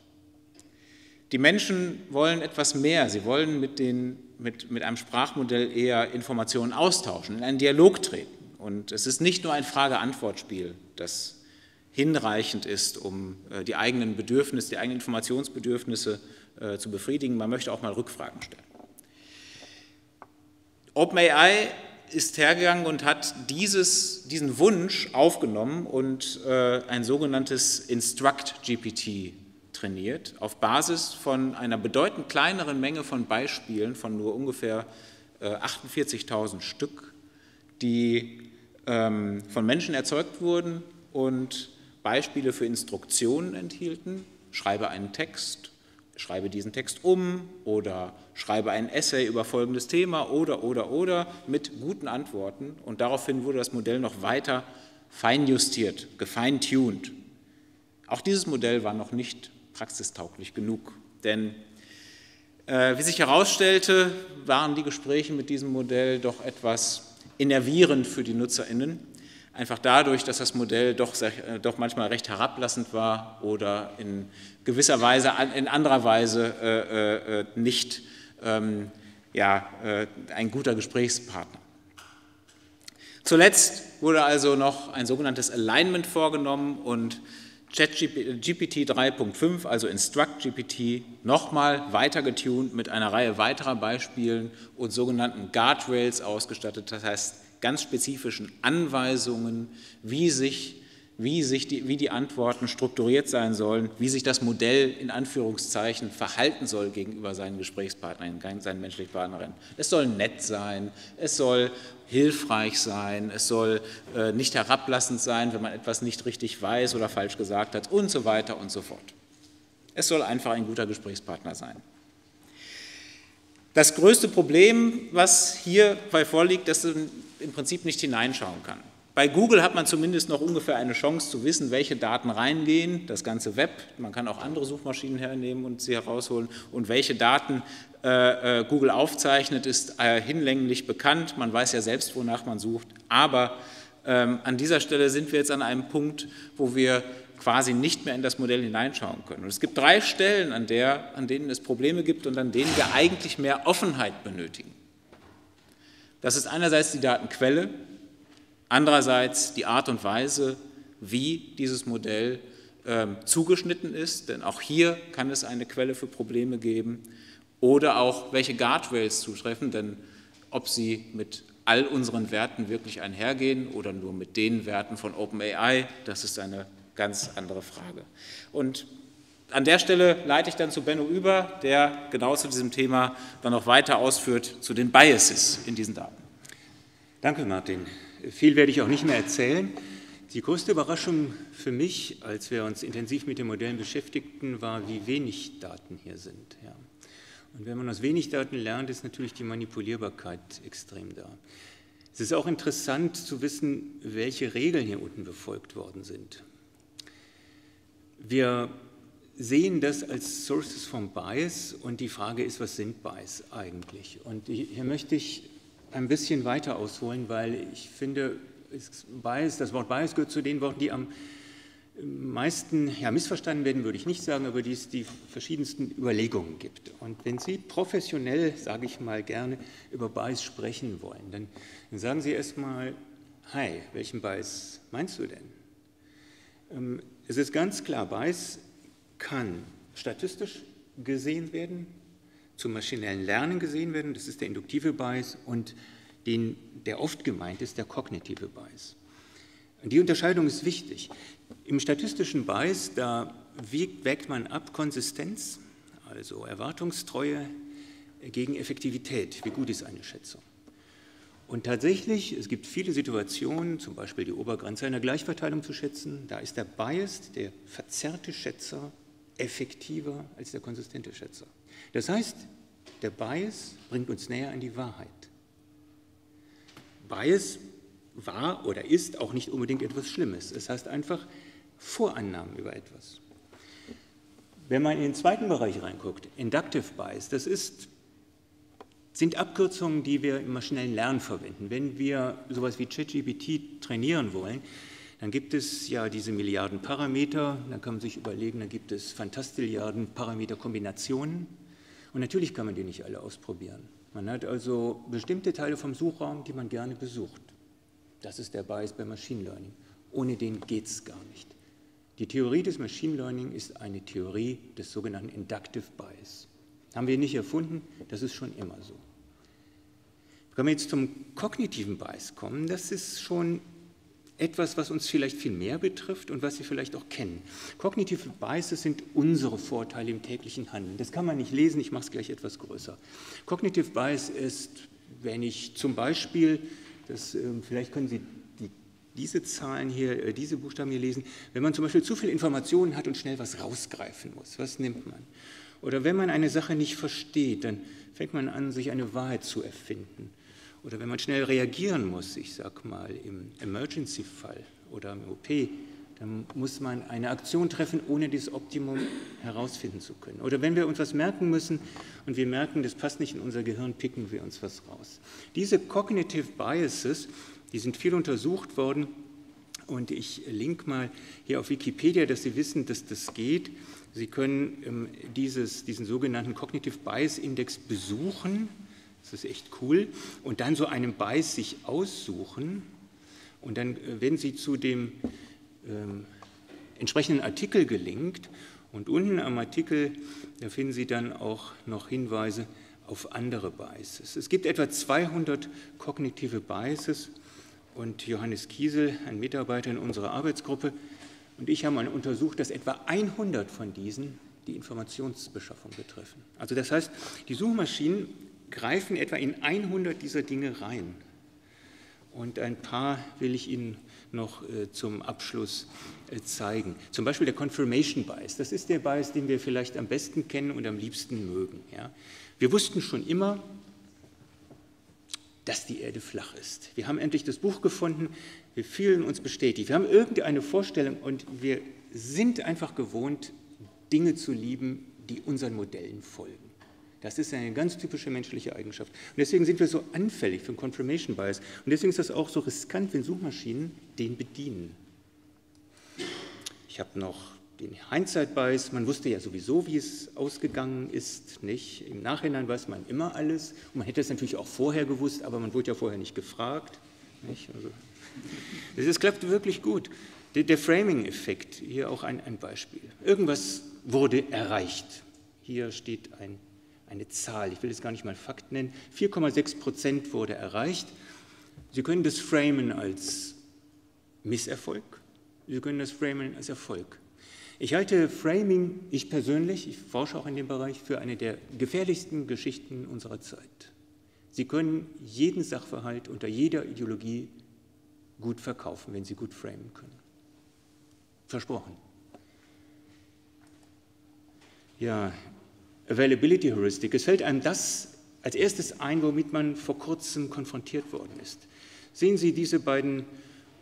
Die Menschen wollen etwas mehr. Sie wollen mit, den, mit, mit einem Sprachmodell eher Informationen austauschen, in einen Dialog treten. Und es ist nicht nur ein Frage-Antwort-Spiel, das hinreichend ist, um äh, die eigenen Bedürfnisse, die eigenen Informationsbedürfnisse äh, zu befriedigen. Man möchte auch mal Rückfragen stellen. OpenAI ist hergegangen und hat dieses, diesen Wunsch aufgenommen und äh, ein sogenanntes Instruct-GPT trainiert, auf Basis von einer bedeutend kleineren Menge von Beispielen, von nur ungefähr 48.000 äh, Stück, die ähm, von Menschen erzeugt wurden und Beispiele für Instruktionen enthielten. Schreibe einen Text, schreibe diesen Text um oder schreibe ein Essay über folgendes Thema oder, oder, oder mit guten Antworten. Und daraufhin wurde das Modell noch weiter feinjustiert, gefeintuned. Auch dieses Modell war noch nicht praxistauglich genug. Denn äh, wie sich herausstellte, waren die Gespräche mit diesem Modell doch etwas innervierend für die NutzerInnen. Einfach dadurch, dass das Modell doch, sehr, äh, doch manchmal recht herablassend war oder in gewisser Weise, in anderer Weise äh, äh, nicht ähm, ja, äh, ein guter Gesprächspartner. Zuletzt wurde also noch ein sogenanntes Alignment vorgenommen und ChatGPT 3.5, also InstructGPT, nochmal weiter getuned mit einer Reihe weiterer Beispielen und sogenannten Guardrails ausgestattet, das heißt ganz spezifischen Anweisungen, wie sich wie, sich die, wie die Antworten strukturiert sein sollen, wie sich das Modell in Anführungszeichen verhalten soll gegenüber seinen Gesprächspartnern, seinen menschlichen Partnerinnen. Es soll nett sein, es soll hilfreich sein, es soll äh, nicht herablassend sein, wenn man etwas nicht richtig weiß oder falsch gesagt hat und so weiter und so fort. Es soll einfach ein guter Gesprächspartner sein. Das größte Problem, was hierbei vorliegt, dass man im Prinzip nicht hineinschauen kann. Bei Google hat man zumindest noch ungefähr eine Chance zu wissen, welche Daten reingehen, das ganze Web. Man kann auch andere Suchmaschinen hernehmen und sie herausholen. Und welche Daten äh, äh, Google aufzeichnet, ist äh, hinlänglich bekannt. Man weiß ja selbst, wonach man sucht. Aber ähm, an dieser Stelle sind wir jetzt an einem Punkt, wo wir quasi nicht mehr in das Modell hineinschauen können. Und es gibt drei Stellen, an, der, an denen es Probleme gibt und an denen wir eigentlich mehr Offenheit benötigen. Das ist einerseits die Datenquelle, Andererseits die Art und Weise, wie dieses Modell ähm, zugeschnitten ist, denn auch hier kann es eine Quelle für Probleme geben, oder auch welche Guardrails zutreffen, denn ob sie mit all unseren Werten wirklich einhergehen oder nur mit den Werten von OpenAI, das ist eine ganz andere Frage. Und an der Stelle leite ich dann zu Benno über, der genau zu diesem Thema dann noch weiter ausführt, zu den Biases in diesen Daten. Danke, Martin. Viel werde ich auch nicht mehr erzählen. Die größte Überraschung für mich, als wir uns intensiv mit den Modellen beschäftigten, war, wie wenig Daten hier sind. Ja. Und wenn man aus wenig Daten lernt, ist natürlich die Manipulierbarkeit extrem da. Es ist auch interessant zu wissen, welche Regeln hier unten befolgt worden sind. Wir sehen das als Sources from Bias und die Frage ist, was sind Bias eigentlich? Und hier möchte ich ein bisschen weiter ausholen, weil ich finde, Bias, das Wort Bias gehört zu den Worten, die am meisten ja, missverstanden werden, würde ich nicht sagen, aber die es die verschiedensten Überlegungen gibt. Und wenn Sie professionell, sage ich mal gerne, über Bias sprechen wollen, dann, dann sagen Sie erstmal, hi, welchen Bias meinst du denn? Ähm, es ist ganz klar, Bias kann statistisch gesehen werden, zum maschinellen Lernen gesehen werden, das ist der induktive Bias, und den, der oft gemeint ist, der kognitive Bias. Die Unterscheidung ist wichtig. Im statistischen Bias, da wägt man ab Konsistenz, also Erwartungstreue, gegen Effektivität. Wie gut ist eine Schätzung? Und tatsächlich, es gibt viele Situationen, zum Beispiel die Obergrenze einer Gleichverteilung zu schätzen, da ist der Bias, der verzerrte Schätzer, effektiver als der konsistente Schätzer. Das heißt, der Bias bringt uns näher an die Wahrheit. Bias war oder ist auch nicht unbedingt etwas Schlimmes. Es heißt einfach Vorannahmen über etwas. Wenn man in den zweiten Bereich reinguckt, Inductive Bias, das ist, sind Abkürzungen, die wir im maschinellen Lernen verwenden. Wenn wir sowas wie ChatGPT trainieren wollen, dann gibt es ja diese Milliarden Parameter, dann kann man sich überlegen, dann gibt es Fantastilliarden Parameterkombinationen. Und natürlich kann man die nicht alle ausprobieren. Man hat also bestimmte Teile vom Suchraum, die man gerne besucht. Das ist der Bias bei Machine Learning. Ohne den geht es gar nicht. Die Theorie des Machine Learning ist eine Theorie des sogenannten Inductive Bias. Haben wir nicht erfunden, das ist schon immer so. Wenn wir jetzt zum kognitiven Bias kommen, das ist schon etwas, was uns vielleicht viel mehr betrifft und was Sie vielleicht auch kennen. Kognitive Biases sind unsere Vorteile im täglichen Handeln. Das kann man nicht lesen, ich mache es gleich etwas größer. Cognitive Bias ist, wenn ich zum Beispiel, das, ähm, vielleicht können Sie die, diese Zahlen hier, äh, diese Buchstaben hier lesen, wenn man zum Beispiel zu viele Informationen hat und schnell was rausgreifen muss, was nimmt man? Oder wenn man eine Sache nicht versteht, dann fängt man an, sich eine Wahrheit zu erfinden. Oder wenn man schnell reagieren muss, ich sage mal im Emergency-Fall oder im OP, dann muss man eine Aktion treffen, ohne das Optimum herausfinden zu können. Oder wenn wir uns was merken müssen und wir merken, das passt nicht in unser Gehirn, picken wir uns was raus. Diese Cognitive Biases, die sind viel untersucht worden und ich link mal hier auf Wikipedia, dass Sie wissen, dass das geht. Sie können ähm, dieses, diesen sogenannten Cognitive Bias Index besuchen das ist echt cool. Und dann so einen Beiß sich aussuchen und dann äh, werden Sie zu dem ähm, entsprechenden Artikel gelinkt und unten am Artikel, da finden Sie dann auch noch Hinweise auf andere Biases. Es gibt etwa 200 kognitive Biases und Johannes Kiesel, ein Mitarbeiter in unserer Arbeitsgruppe, und ich haben untersucht, dass etwa 100 von diesen die Informationsbeschaffung betreffen. Also das heißt, die Suchmaschinen greifen etwa in 100 dieser Dinge rein. Und ein paar will ich Ihnen noch äh, zum Abschluss äh, zeigen. Zum Beispiel der Confirmation Bias. Das ist der Bias, den wir vielleicht am besten kennen und am liebsten mögen. Ja? Wir wussten schon immer, dass die Erde flach ist. Wir haben endlich das Buch gefunden, wir fühlen uns bestätigt. Wir haben irgendeine Vorstellung und wir sind einfach gewohnt, Dinge zu lieben, die unseren Modellen folgen. Das ist eine ganz typische menschliche Eigenschaft. Und deswegen sind wir so anfällig für Confirmation Bias. Und deswegen ist das auch so riskant, wenn Suchmaschinen den bedienen. Ich habe noch den Hindsight Bias. Man wusste ja sowieso, wie es ausgegangen ist. Nicht? Im Nachhinein weiß man immer alles. Und man hätte es natürlich auch vorher gewusst, aber man wurde ja vorher nicht gefragt. Nicht? Also, das klappt wirklich gut. Der, der Framing-Effekt, hier auch ein, ein Beispiel. Irgendwas wurde erreicht. Hier steht ein eine Zahl, ich will es gar nicht mal Fakt nennen, 4,6 Prozent wurde erreicht. Sie können das framen als Misserfolg, Sie können das framen als Erfolg. Ich halte Framing, ich persönlich, ich forsche auch in dem Bereich, für eine der gefährlichsten Geschichten unserer Zeit. Sie können jeden Sachverhalt unter jeder Ideologie gut verkaufen, wenn Sie gut framen können. Versprochen. Ja, Availability Heuristic. Es fällt einem das als erstes ein, womit man vor kurzem konfrontiert worden ist. Sehen Sie diese beiden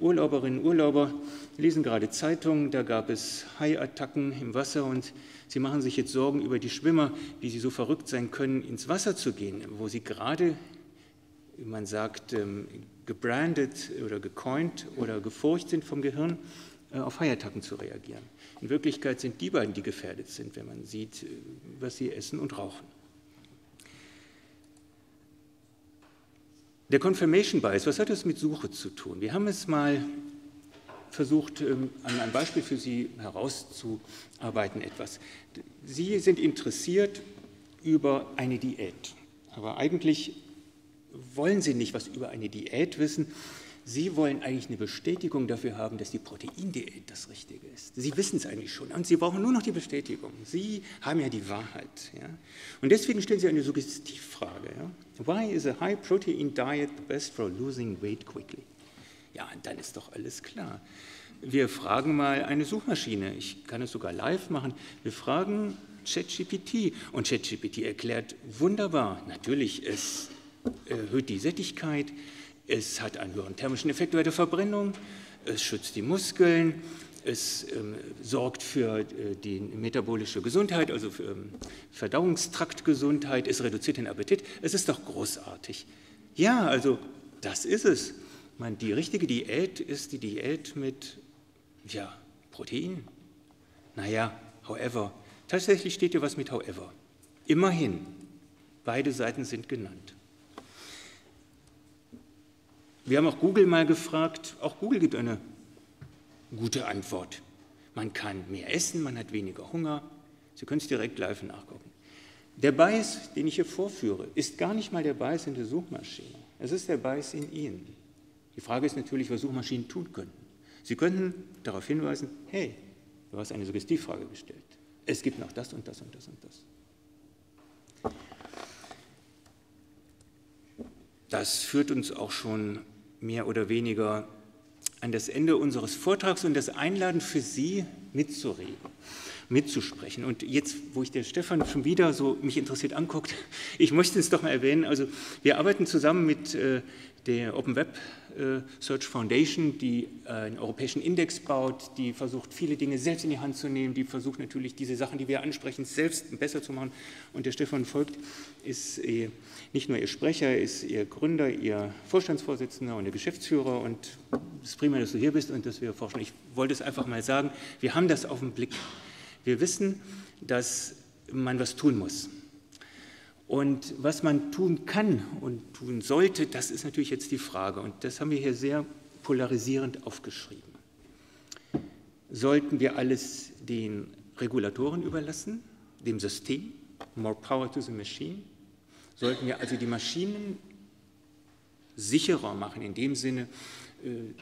Urlauberinnen und Urlauber, lesen gerade Zeitungen, da gab es Haiattacken im Wasser und sie machen sich jetzt Sorgen über die Schwimmer, wie sie so verrückt sein können, ins Wasser zu gehen, wo sie gerade, wie man sagt, ähm, gebrandet oder gecoint oder gefurcht sind vom Gehirn, äh, auf Haiattacken zu reagieren. In Wirklichkeit sind die beiden, die gefährdet sind, wenn man sieht, was sie essen und rauchen. Der Confirmation Bias, was hat das mit Suche zu tun? Wir haben es mal versucht, ähm, an einem Beispiel für Sie herauszuarbeiten etwas. Sie sind interessiert über eine Diät, aber eigentlich wollen Sie nicht was über eine Diät wissen, Sie wollen eigentlich eine Bestätigung dafür haben, dass die Proteindiät das Richtige ist. Sie wissen es eigentlich schon und Sie brauchen nur noch die Bestätigung. Sie haben ja die Wahrheit. Ja? Und deswegen stellen Sie eine Suggestivfrage. Ja? Why is a high protein diet the best for losing weight quickly? Ja, dann ist doch alles klar. Wir fragen mal eine Suchmaschine. Ich kann es sogar live machen. Wir fragen ChatGPT und ChatGPT erklärt wunderbar. Natürlich, es erhöht die Sättigkeit es hat einen höheren thermischen Effekt bei der Verbrennung, es schützt die Muskeln, es ähm, sorgt für äh, die metabolische Gesundheit, also für ähm, Verdauungstraktgesundheit, es reduziert den Appetit. Es ist doch großartig. Ja, also das ist es. Man, die richtige Diät ist die Diät mit ja, Protein. Naja, however. Tatsächlich steht hier was mit however. Immerhin. Beide Seiten sind genannt. Wir haben auch Google mal gefragt, auch Google gibt eine gute Antwort. Man kann mehr essen, man hat weniger Hunger. Sie können es direkt live nachgucken. Der Bias, den ich hier vorführe, ist gar nicht mal der Bias in der Suchmaschine. Es ist der Bias in Ihnen. Die Frage ist natürlich, was Suchmaschinen tun könnten. Sie könnten darauf hinweisen, hey, du hast eine Suggestivfrage gestellt. Es gibt noch das und das und das und das. Das führt uns auch schon mehr oder weniger an das Ende unseres Vortrags und das Einladen für Sie mitzureden, mitzusprechen. Und jetzt, wo ich der Stefan schon wieder so mich interessiert anguckt, ich möchte es doch mal erwähnen, also wir arbeiten zusammen mit äh, der Open Web Search Foundation, die äh, einen europäischen Index baut, die versucht, viele Dinge selbst in die Hand zu nehmen, die versucht natürlich, diese Sachen, die wir ansprechen, selbst besser zu machen. Und der Stefan Folgt ist äh, nicht nur Ihr Sprecher, ist Ihr Gründer, Ihr Vorstandsvorsitzender und Ihr Geschäftsführer. Und es ist prima, dass du hier bist und dass wir forschen. Ich wollte es einfach mal sagen, wir haben das auf dem Blick. Wir wissen, dass man was tun muss. Und was man tun kann und tun sollte, das ist natürlich jetzt die Frage. Und das haben wir hier sehr polarisierend aufgeschrieben. Sollten wir alles den Regulatoren überlassen, dem System? More power to the machine? Sollten wir also die Maschinen sicherer machen, in dem Sinne,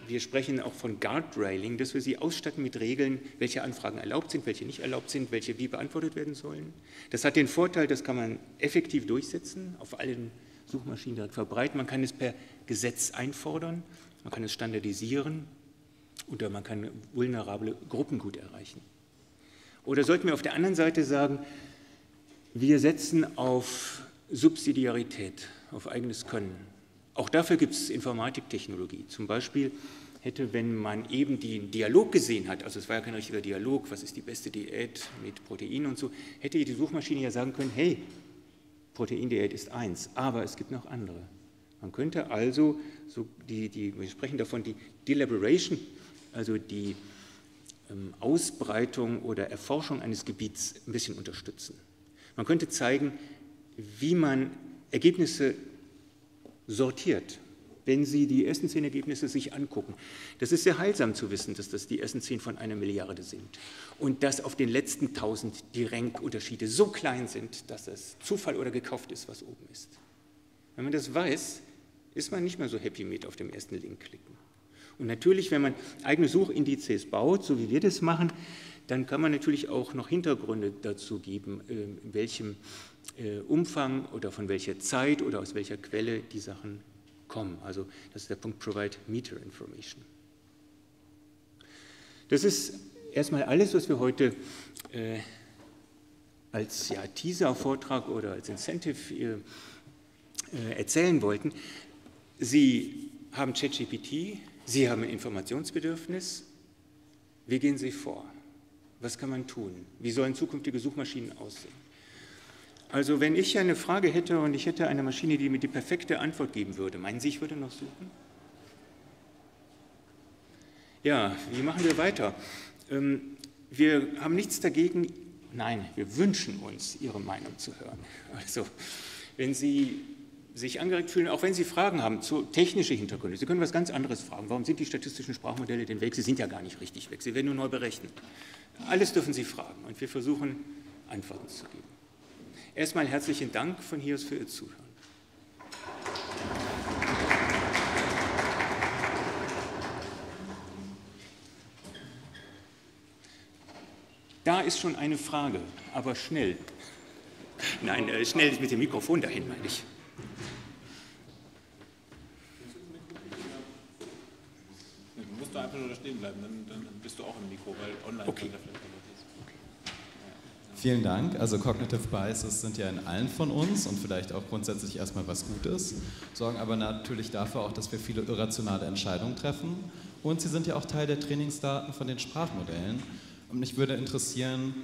wir sprechen auch von Guardrailing, dass wir sie ausstatten mit Regeln, welche Anfragen erlaubt sind, welche nicht erlaubt sind, welche wie beantwortet werden sollen. Das hat den Vorteil, das kann man effektiv durchsetzen, auf allen Suchmaschinen direkt verbreiten. Man kann es per Gesetz einfordern, man kann es standardisieren oder man kann vulnerable Gruppen gut erreichen. Oder sollten wir auf der anderen Seite sagen, wir setzen auf Subsidiarität, auf eigenes Können. Auch dafür gibt es Informatiktechnologie. Zum Beispiel hätte, wenn man eben den Dialog gesehen hat, also es war ja kein richtiger Dialog, was ist die beste Diät mit Protein und so, hätte die Suchmaschine ja sagen können, hey, Proteindiät ist eins, aber es gibt noch andere. Man könnte also, so die, die, wir sprechen davon, die Deliberation, also die ähm, Ausbreitung oder Erforschung eines Gebiets ein bisschen unterstützen. Man könnte zeigen, wie man Ergebnisse sortiert, wenn Sie die ersten zehn Ergebnisse sich angucken. Das ist sehr heilsam zu wissen, dass das die ersten zehn von einer Milliarde sind und dass auf den letzten tausend die Rankunterschiede so klein sind, dass es Zufall oder gekauft ist, was oben ist. Wenn man das weiß, ist man nicht mehr so happy mit auf dem ersten Link klicken. Und natürlich, wenn man eigene Suchindizes baut, so wie wir das machen, dann kann man natürlich auch noch Hintergründe dazu geben, äh, in welchem Umfang oder von welcher Zeit oder aus welcher Quelle die Sachen kommen. Also das ist der Punkt Provide Meter Information. Das ist erstmal alles, was wir heute äh, als ja, Teaser-Vortrag oder als Incentive äh, äh erzählen wollten. Sie haben ChatGPT, Sie haben ein Informationsbedürfnis. Wie gehen Sie vor? Was kann man tun? Wie sollen zukünftige Suchmaschinen aussehen? Also wenn ich eine Frage hätte und ich hätte eine Maschine, die mir die perfekte Antwort geben würde, meinen Sie, ich würde noch suchen? Ja, wie machen wir weiter? Ähm, wir haben nichts dagegen, nein, wir wünschen uns, Ihre Meinung zu hören. Also, wenn Sie sich angeregt fühlen, auch wenn Sie Fragen haben zu technischen Hintergründen. Sie können was ganz anderes fragen. Warum sind die statistischen Sprachmodelle denn weg? Sie sind ja gar nicht richtig weg. Sie werden nur neu berechnet. Alles dürfen Sie fragen und wir versuchen, Antworten zu geben. Erstmal herzlichen Dank von hier aus für Ihr Zuhören. Da ist schon eine Frage, aber schnell. Nein, äh, schnell mit dem Mikrofon dahin, meine ich. Du musst da einfach nur da stehen bleiben, dann, dann bist du auch im Mikro, weil online okay. Vielen Dank. Also Cognitive Biases sind ja in allen von uns und vielleicht auch grundsätzlich erstmal was Gutes, sorgen aber natürlich dafür auch, dass wir viele irrationale Entscheidungen treffen. Und sie sind ja auch Teil der Trainingsdaten von den Sprachmodellen. Und mich würde interessieren,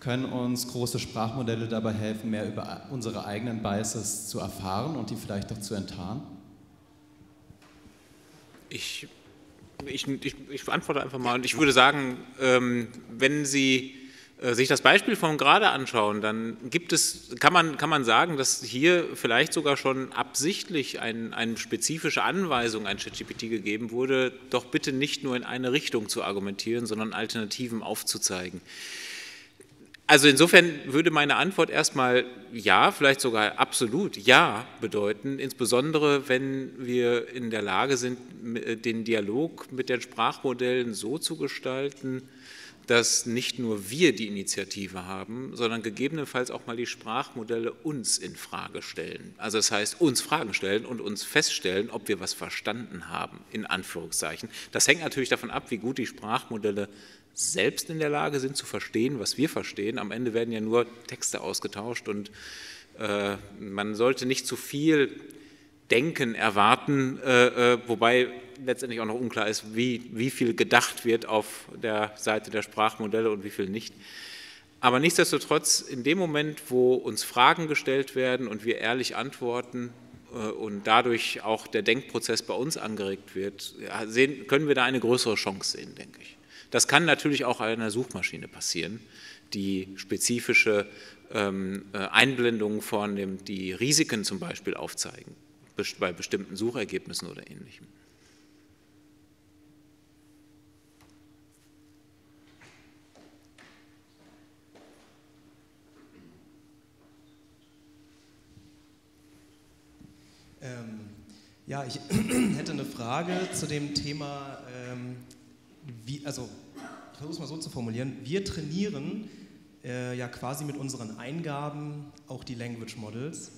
können uns große Sprachmodelle dabei helfen, mehr über unsere eigenen Biases zu erfahren und die vielleicht auch zu enttarnen? Ich, ich, ich, ich beantworte einfach mal und ich würde sagen, ähm, wenn Sie sich das Beispiel von gerade anschauen, dann gibt es, kann, man, kann man sagen, dass hier vielleicht sogar schon absichtlich ein, eine spezifische Anweisung an ChatGPT gegeben wurde, doch bitte nicht nur in eine Richtung zu argumentieren, sondern Alternativen aufzuzeigen. Also insofern würde meine Antwort erstmal ja, vielleicht sogar absolut ja bedeuten, insbesondere wenn wir in der Lage sind, den Dialog mit den Sprachmodellen so zu gestalten, dass nicht nur wir die Initiative haben, sondern gegebenenfalls auch mal die Sprachmodelle uns in Frage stellen. Also das heißt, uns Fragen stellen und uns feststellen, ob wir was verstanden haben, in Anführungszeichen. Das hängt natürlich davon ab, wie gut die Sprachmodelle selbst in der Lage sind zu verstehen, was wir verstehen. Am Ende werden ja nur Texte ausgetauscht und äh, man sollte nicht zu viel Denken erwarten, äh, äh, wobei letztendlich auch noch unklar ist, wie, wie viel gedacht wird auf der Seite der Sprachmodelle und wie viel nicht. Aber nichtsdestotrotz, in dem Moment, wo uns Fragen gestellt werden und wir ehrlich antworten äh, und dadurch auch der Denkprozess bei uns angeregt wird, sehen, können wir da eine größere Chance sehen, denke ich. Das kann natürlich auch einer Suchmaschine passieren, die spezifische ähm, äh, Einblendungen vornimmt, die Risiken zum Beispiel aufzeigen, bei bestimmten Suchergebnissen oder ähnlichem. Ähm, Ja, ich hätte eine Frage zu dem Thema, ähm, wie, also ich versuche es mal so zu formulieren. Wir trainieren äh, ja quasi mit unseren Eingaben auch die Language Models,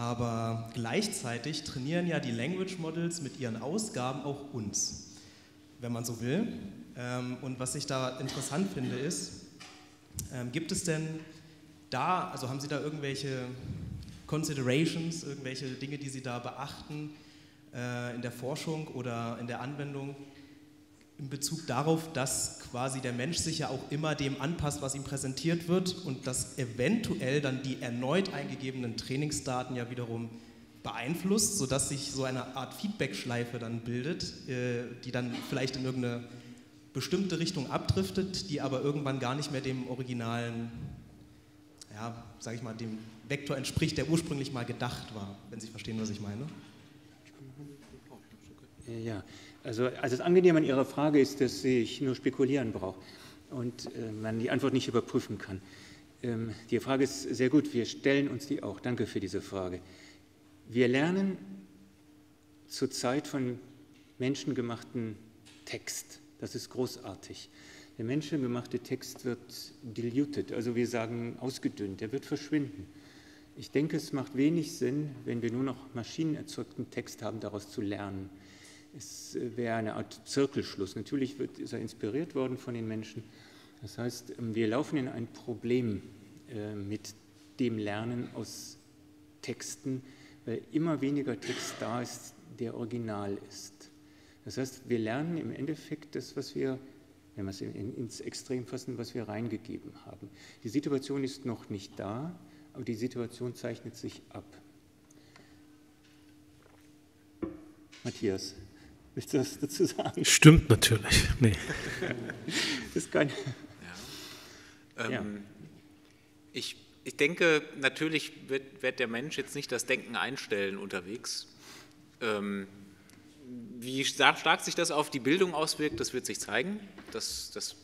aber gleichzeitig trainieren ja die Language Models mit ihren Ausgaben auch uns, wenn man so will. Ähm, und was ich da interessant finde ist, ähm, gibt es denn da, also haben Sie da irgendwelche Considerations, irgendwelche Dinge, die Sie da beachten äh, in der Forschung oder in der Anwendung in Bezug darauf, dass quasi der Mensch sich ja auch immer dem anpasst, was ihm präsentiert wird und dass eventuell dann die erneut eingegebenen Trainingsdaten ja wiederum beeinflusst, sodass sich so eine Art Feedback-Schleife dann bildet, äh, die dann vielleicht in irgendeine bestimmte Richtung abdriftet, die aber irgendwann gar nicht mehr dem originalen, ja, sage ich mal, dem Vektor entspricht, der ursprünglich mal gedacht war, wenn Sie verstehen, was ich meine. Ja, also, also das Angenehme an Ihrer Frage ist, dass ich nur spekulieren brauche und äh, man die Antwort nicht überprüfen kann. Ähm, die Frage ist sehr gut, wir stellen uns die auch. Danke für diese Frage. Wir lernen zurzeit von menschengemachten Text. Das ist großartig. Der menschengemachte Text wird diluted, also wir sagen ausgedünnt, er wird verschwinden. Ich denke, es macht wenig Sinn, wenn wir nur noch maschinenerzeugten Text haben, daraus zu lernen. Es äh, wäre eine Art Zirkelschluss. Natürlich wird, ist er inspiriert worden von den Menschen. Das heißt, ähm, wir laufen in ein Problem äh, mit dem Lernen aus Texten, weil immer weniger Text da ist, der original ist. Das heißt, wir lernen im Endeffekt das, was wir, wenn wir es ins Extrem fassen, was wir reingegeben haben. Die Situation ist noch nicht da, aber die Situation zeichnet sich ab. Matthias. Willst du was dazu sagen? Stimmt natürlich. Nee. das kann. Ja. Ähm, ja. Ich, ich denke, natürlich wird, wird, der Mensch jetzt nicht das Denken einstellen unterwegs. Ähm, wie stark sich das auf die Bildung auswirkt, das wird sich zeigen. Das, das,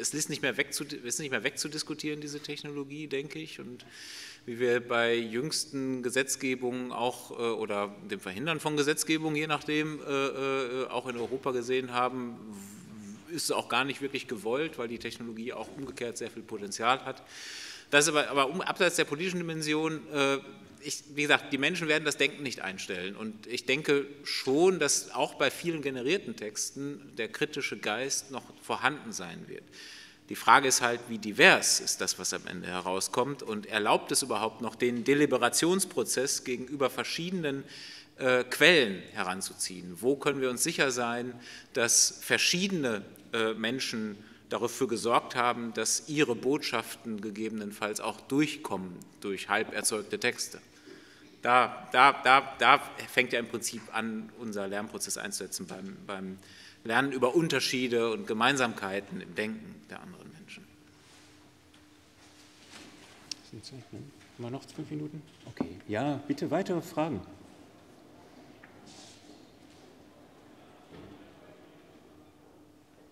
es ist nicht, mehr ist nicht wegzudiskutieren, diese Technologie, denke ich. Und wie wir bei jüngsten Gesetzgebungen auch äh, oder dem Verhindern von Gesetzgebung, je nachdem, äh, äh, auch in Europa gesehen haben, ist es auch gar nicht wirklich gewollt, weil die Technologie auch umgekehrt sehr viel Potenzial hat. Das ist aber, aber um, abseits der politischen Dimension, ich, wie gesagt, die Menschen werden das Denken nicht einstellen. Und ich denke schon, dass auch bei vielen generierten Texten der kritische Geist noch vorhanden sein wird. Die Frage ist halt, wie divers ist das, was am Ende herauskommt und erlaubt es überhaupt noch, den Deliberationsprozess gegenüber verschiedenen äh, Quellen heranzuziehen? Wo können wir uns sicher sein, dass verschiedene äh, Menschen dafür gesorgt haben, dass ihre Botschaften gegebenenfalls auch durchkommen durch halb erzeugte Texte? Da, da, da, da fängt ja im Prinzip an, unser Lernprozess einzusetzen beim, beim Lernen über Unterschiede und Gemeinsamkeiten im Denken der anderen Menschen. Sind Sie, ne? Haben wir noch fünf Minuten? Okay. Ja, bitte weitere Fragen.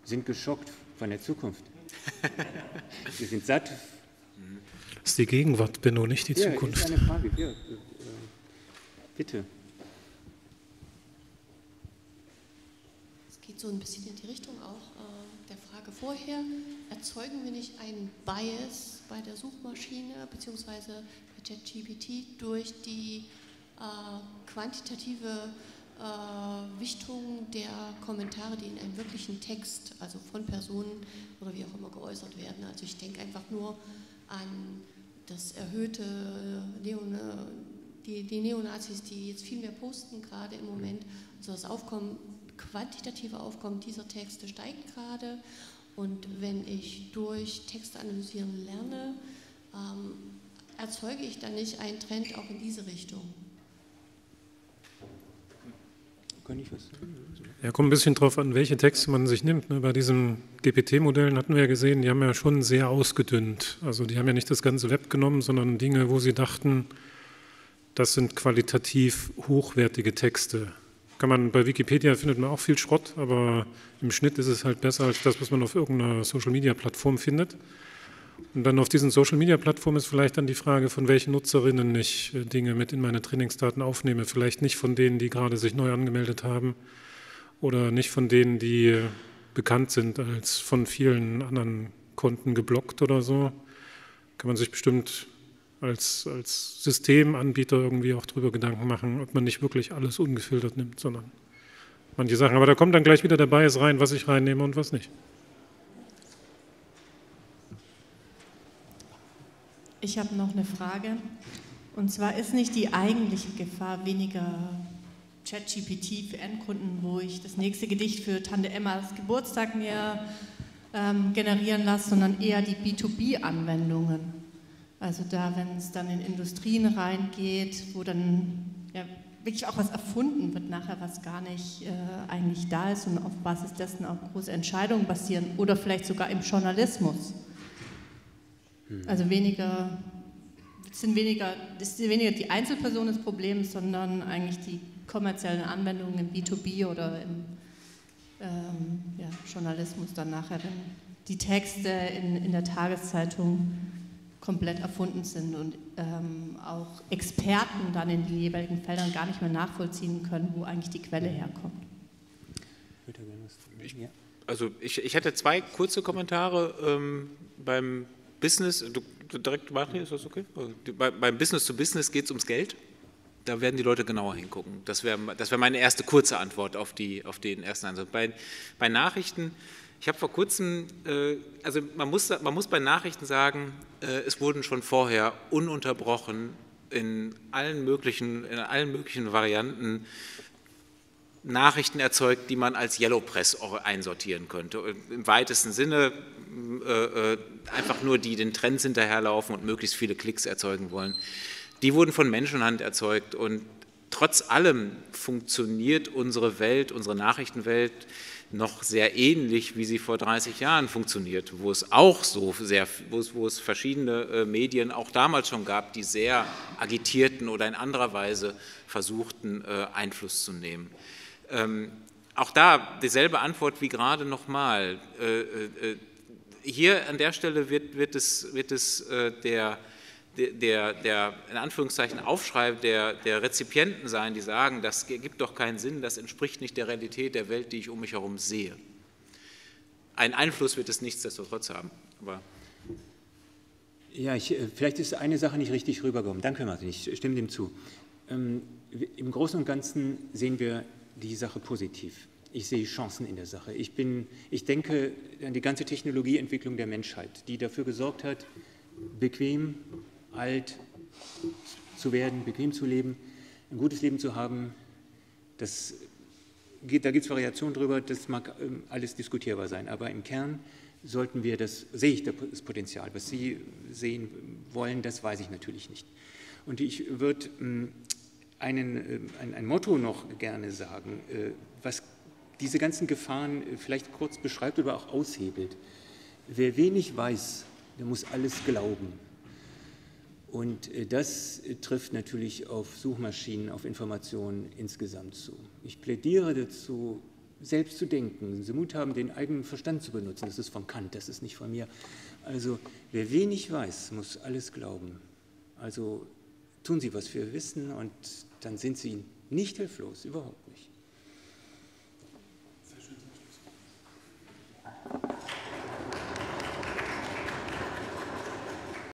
sind geschockt von der Zukunft. Wir sind satt. Das ist die Gegenwart, Benno, nicht die ja, Zukunft. Ist eine Frage. Ja, äh, bitte. geht so ein bisschen in die Richtung auch äh, der Frage vorher. Erzeugen wir nicht einen Bias bei der Suchmaschine bzw. bei ChatGPT durch die äh, quantitative äh, Wichtung der Kommentare, die in einem wirklichen Text, also von Personen oder wie auch immer geäußert werden? Also ich denke einfach nur an das erhöhte Neon die, die Neonazis, die jetzt viel mehr posten gerade im Moment, also das Aufkommen quantitative Aufkommen dieser Texte steigt gerade. Und wenn ich durch Texte analysieren lerne, ähm, erzeuge ich dann nicht einen Trend auch in diese Richtung. Kann ich was Ja, kommt ein bisschen drauf an, welche Texte man sich nimmt. Ne? Bei diesen GPT-Modellen hatten wir ja gesehen, die haben ja schon sehr ausgedünnt. Also die haben ja nicht das ganze Web genommen, sondern Dinge, wo sie dachten, das sind qualitativ hochwertige Texte. Kann man bei Wikipedia findet man auch viel Schrott, aber im Schnitt ist es halt besser als das, was man auf irgendeiner Social Media Plattform findet. Und dann auf diesen Social-Media-Plattformen ist vielleicht dann die Frage, von welchen Nutzerinnen ich äh, Dinge mit in meine Trainingsdaten aufnehme. Vielleicht nicht von denen, die gerade sich neu angemeldet haben oder nicht von denen, die äh, bekannt sind als von vielen anderen Konten geblockt oder so. Kann man sich bestimmt als, als Systemanbieter irgendwie auch darüber Gedanken machen, ob man nicht wirklich alles ungefiltert nimmt, sondern manche Sachen. Aber da kommt dann gleich wieder der Bias rein, was ich reinnehme und was nicht. Ich habe noch eine Frage. Und zwar ist nicht die eigentliche Gefahr weniger ChatGPT für Endkunden, wo ich das nächste Gedicht für Tante Emmas Geburtstag mir ähm, generieren lasse, sondern eher die B2B-Anwendungen. Also da, wenn es dann in Industrien reingeht, wo dann ja, wirklich auch was erfunden wird nachher, was gar nicht äh, eigentlich da ist und auf Basis dessen auch große Entscheidungen basieren oder vielleicht sogar im Journalismus. Hm. Also weniger, sind weniger, ist weniger die Einzelperson des Problems, sondern eigentlich die kommerziellen Anwendungen im B2B oder im ähm, ja, Journalismus dann nachher, wenn die Texte in, in der Tageszeitung komplett erfunden sind und ähm, auch Experten dann in die jeweiligen Feldern gar nicht mehr nachvollziehen können, wo eigentlich die Quelle herkommt. Ich, also ich, ich hätte zwei kurze Kommentare ähm, beim Business, du, du direkt Martin, ist das okay? Bei, beim Business to Business geht es ums Geld. Da werden die Leute genauer hingucken. Das wäre das wär meine erste kurze Antwort auf, die, auf den ersten Ansatz. Bei, bei Nachrichten, ich habe vor kurzem, äh, also man muss, man muss bei Nachrichten sagen, äh, es wurden schon vorher ununterbrochen in allen möglichen, in allen möglichen Varianten Nachrichten erzeugt, die man als Yellow Press einsortieren könnte. Im weitesten Sinne äh, einfach nur die den Trends hinterherlaufen und möglichst viele Klicks erzeugen wollen. Die wurden von Menschenhand erzeugt und trotz allem funktioniert unsere Welt, unsere Nachrichtenwelt noch sehr ähnlich, wie sie vor 30 Jahren funktioniert, wo es auch so sehr, wo es, wo es verschiedene äh, Medien auch damals schon gab, die sehr agitierten oder in anderer Weise versuchten, äh, Einfluss zu nehmen. Ähm, auch da dieselbe Antwort wie gerade nochmal. Äh, hier an der Stelle wird, wird es, wird es der, der, der, in Anführungszeichen, Aufschrei der, der Rezipienten sein, die sagen, das gibt doch keinen Sinn, das entspricht nicht der Realität der Welt, die ich um mich herum sehe. Ein Einfluss wird es nichtsdestotrotz haben. Aber ja, ich, äh, vielleicht ist eine Sache nicht richtig rübergekommen. Danke, Martin, ich stimme dem zu. Ähm, Im Großen und Ganzen sehen wir die Sache positiv. Ich sehe Chancen in der Sache. Ich, bin, ich denke an die ganze Technologieentwicklung der Menschheit, die dafür gesorgt hat, bequem, alt zu werden, bequem zu leben, ein gutes Leben zu haben. Das da gibt es Variationen drüber, das mag ähm, alles diskutierbar sein, aber im Kern sollten wir das, sehe ich das Potenzial. Was Sie sehen wollen, das weiß ich natürlich nicht. Und ich würde ähm, einen, äh, ein, ein, Motto noch gerne sagen, äh, was diese ganzen Gefahren äh, vielleicht kurz beschreibt oder auch aushebelt. Wer wenig weiß, der muss alles glauben. Und äh, das äh, trifft natürlich auf Suchmaschinen, auf Informationen insgesamt zu. Ich plädiere dazu, selbst zu denken, Sie Mut haben, den eigenen Verstand zu benutzen. Das ist von Kant, das ist nicht von mir. Also wer wenig weiß, muss alles glauben. Also tun Sie, was wir wissen und dann sind Sie nicht hilflos, überhaupt nicht. Sehr schön.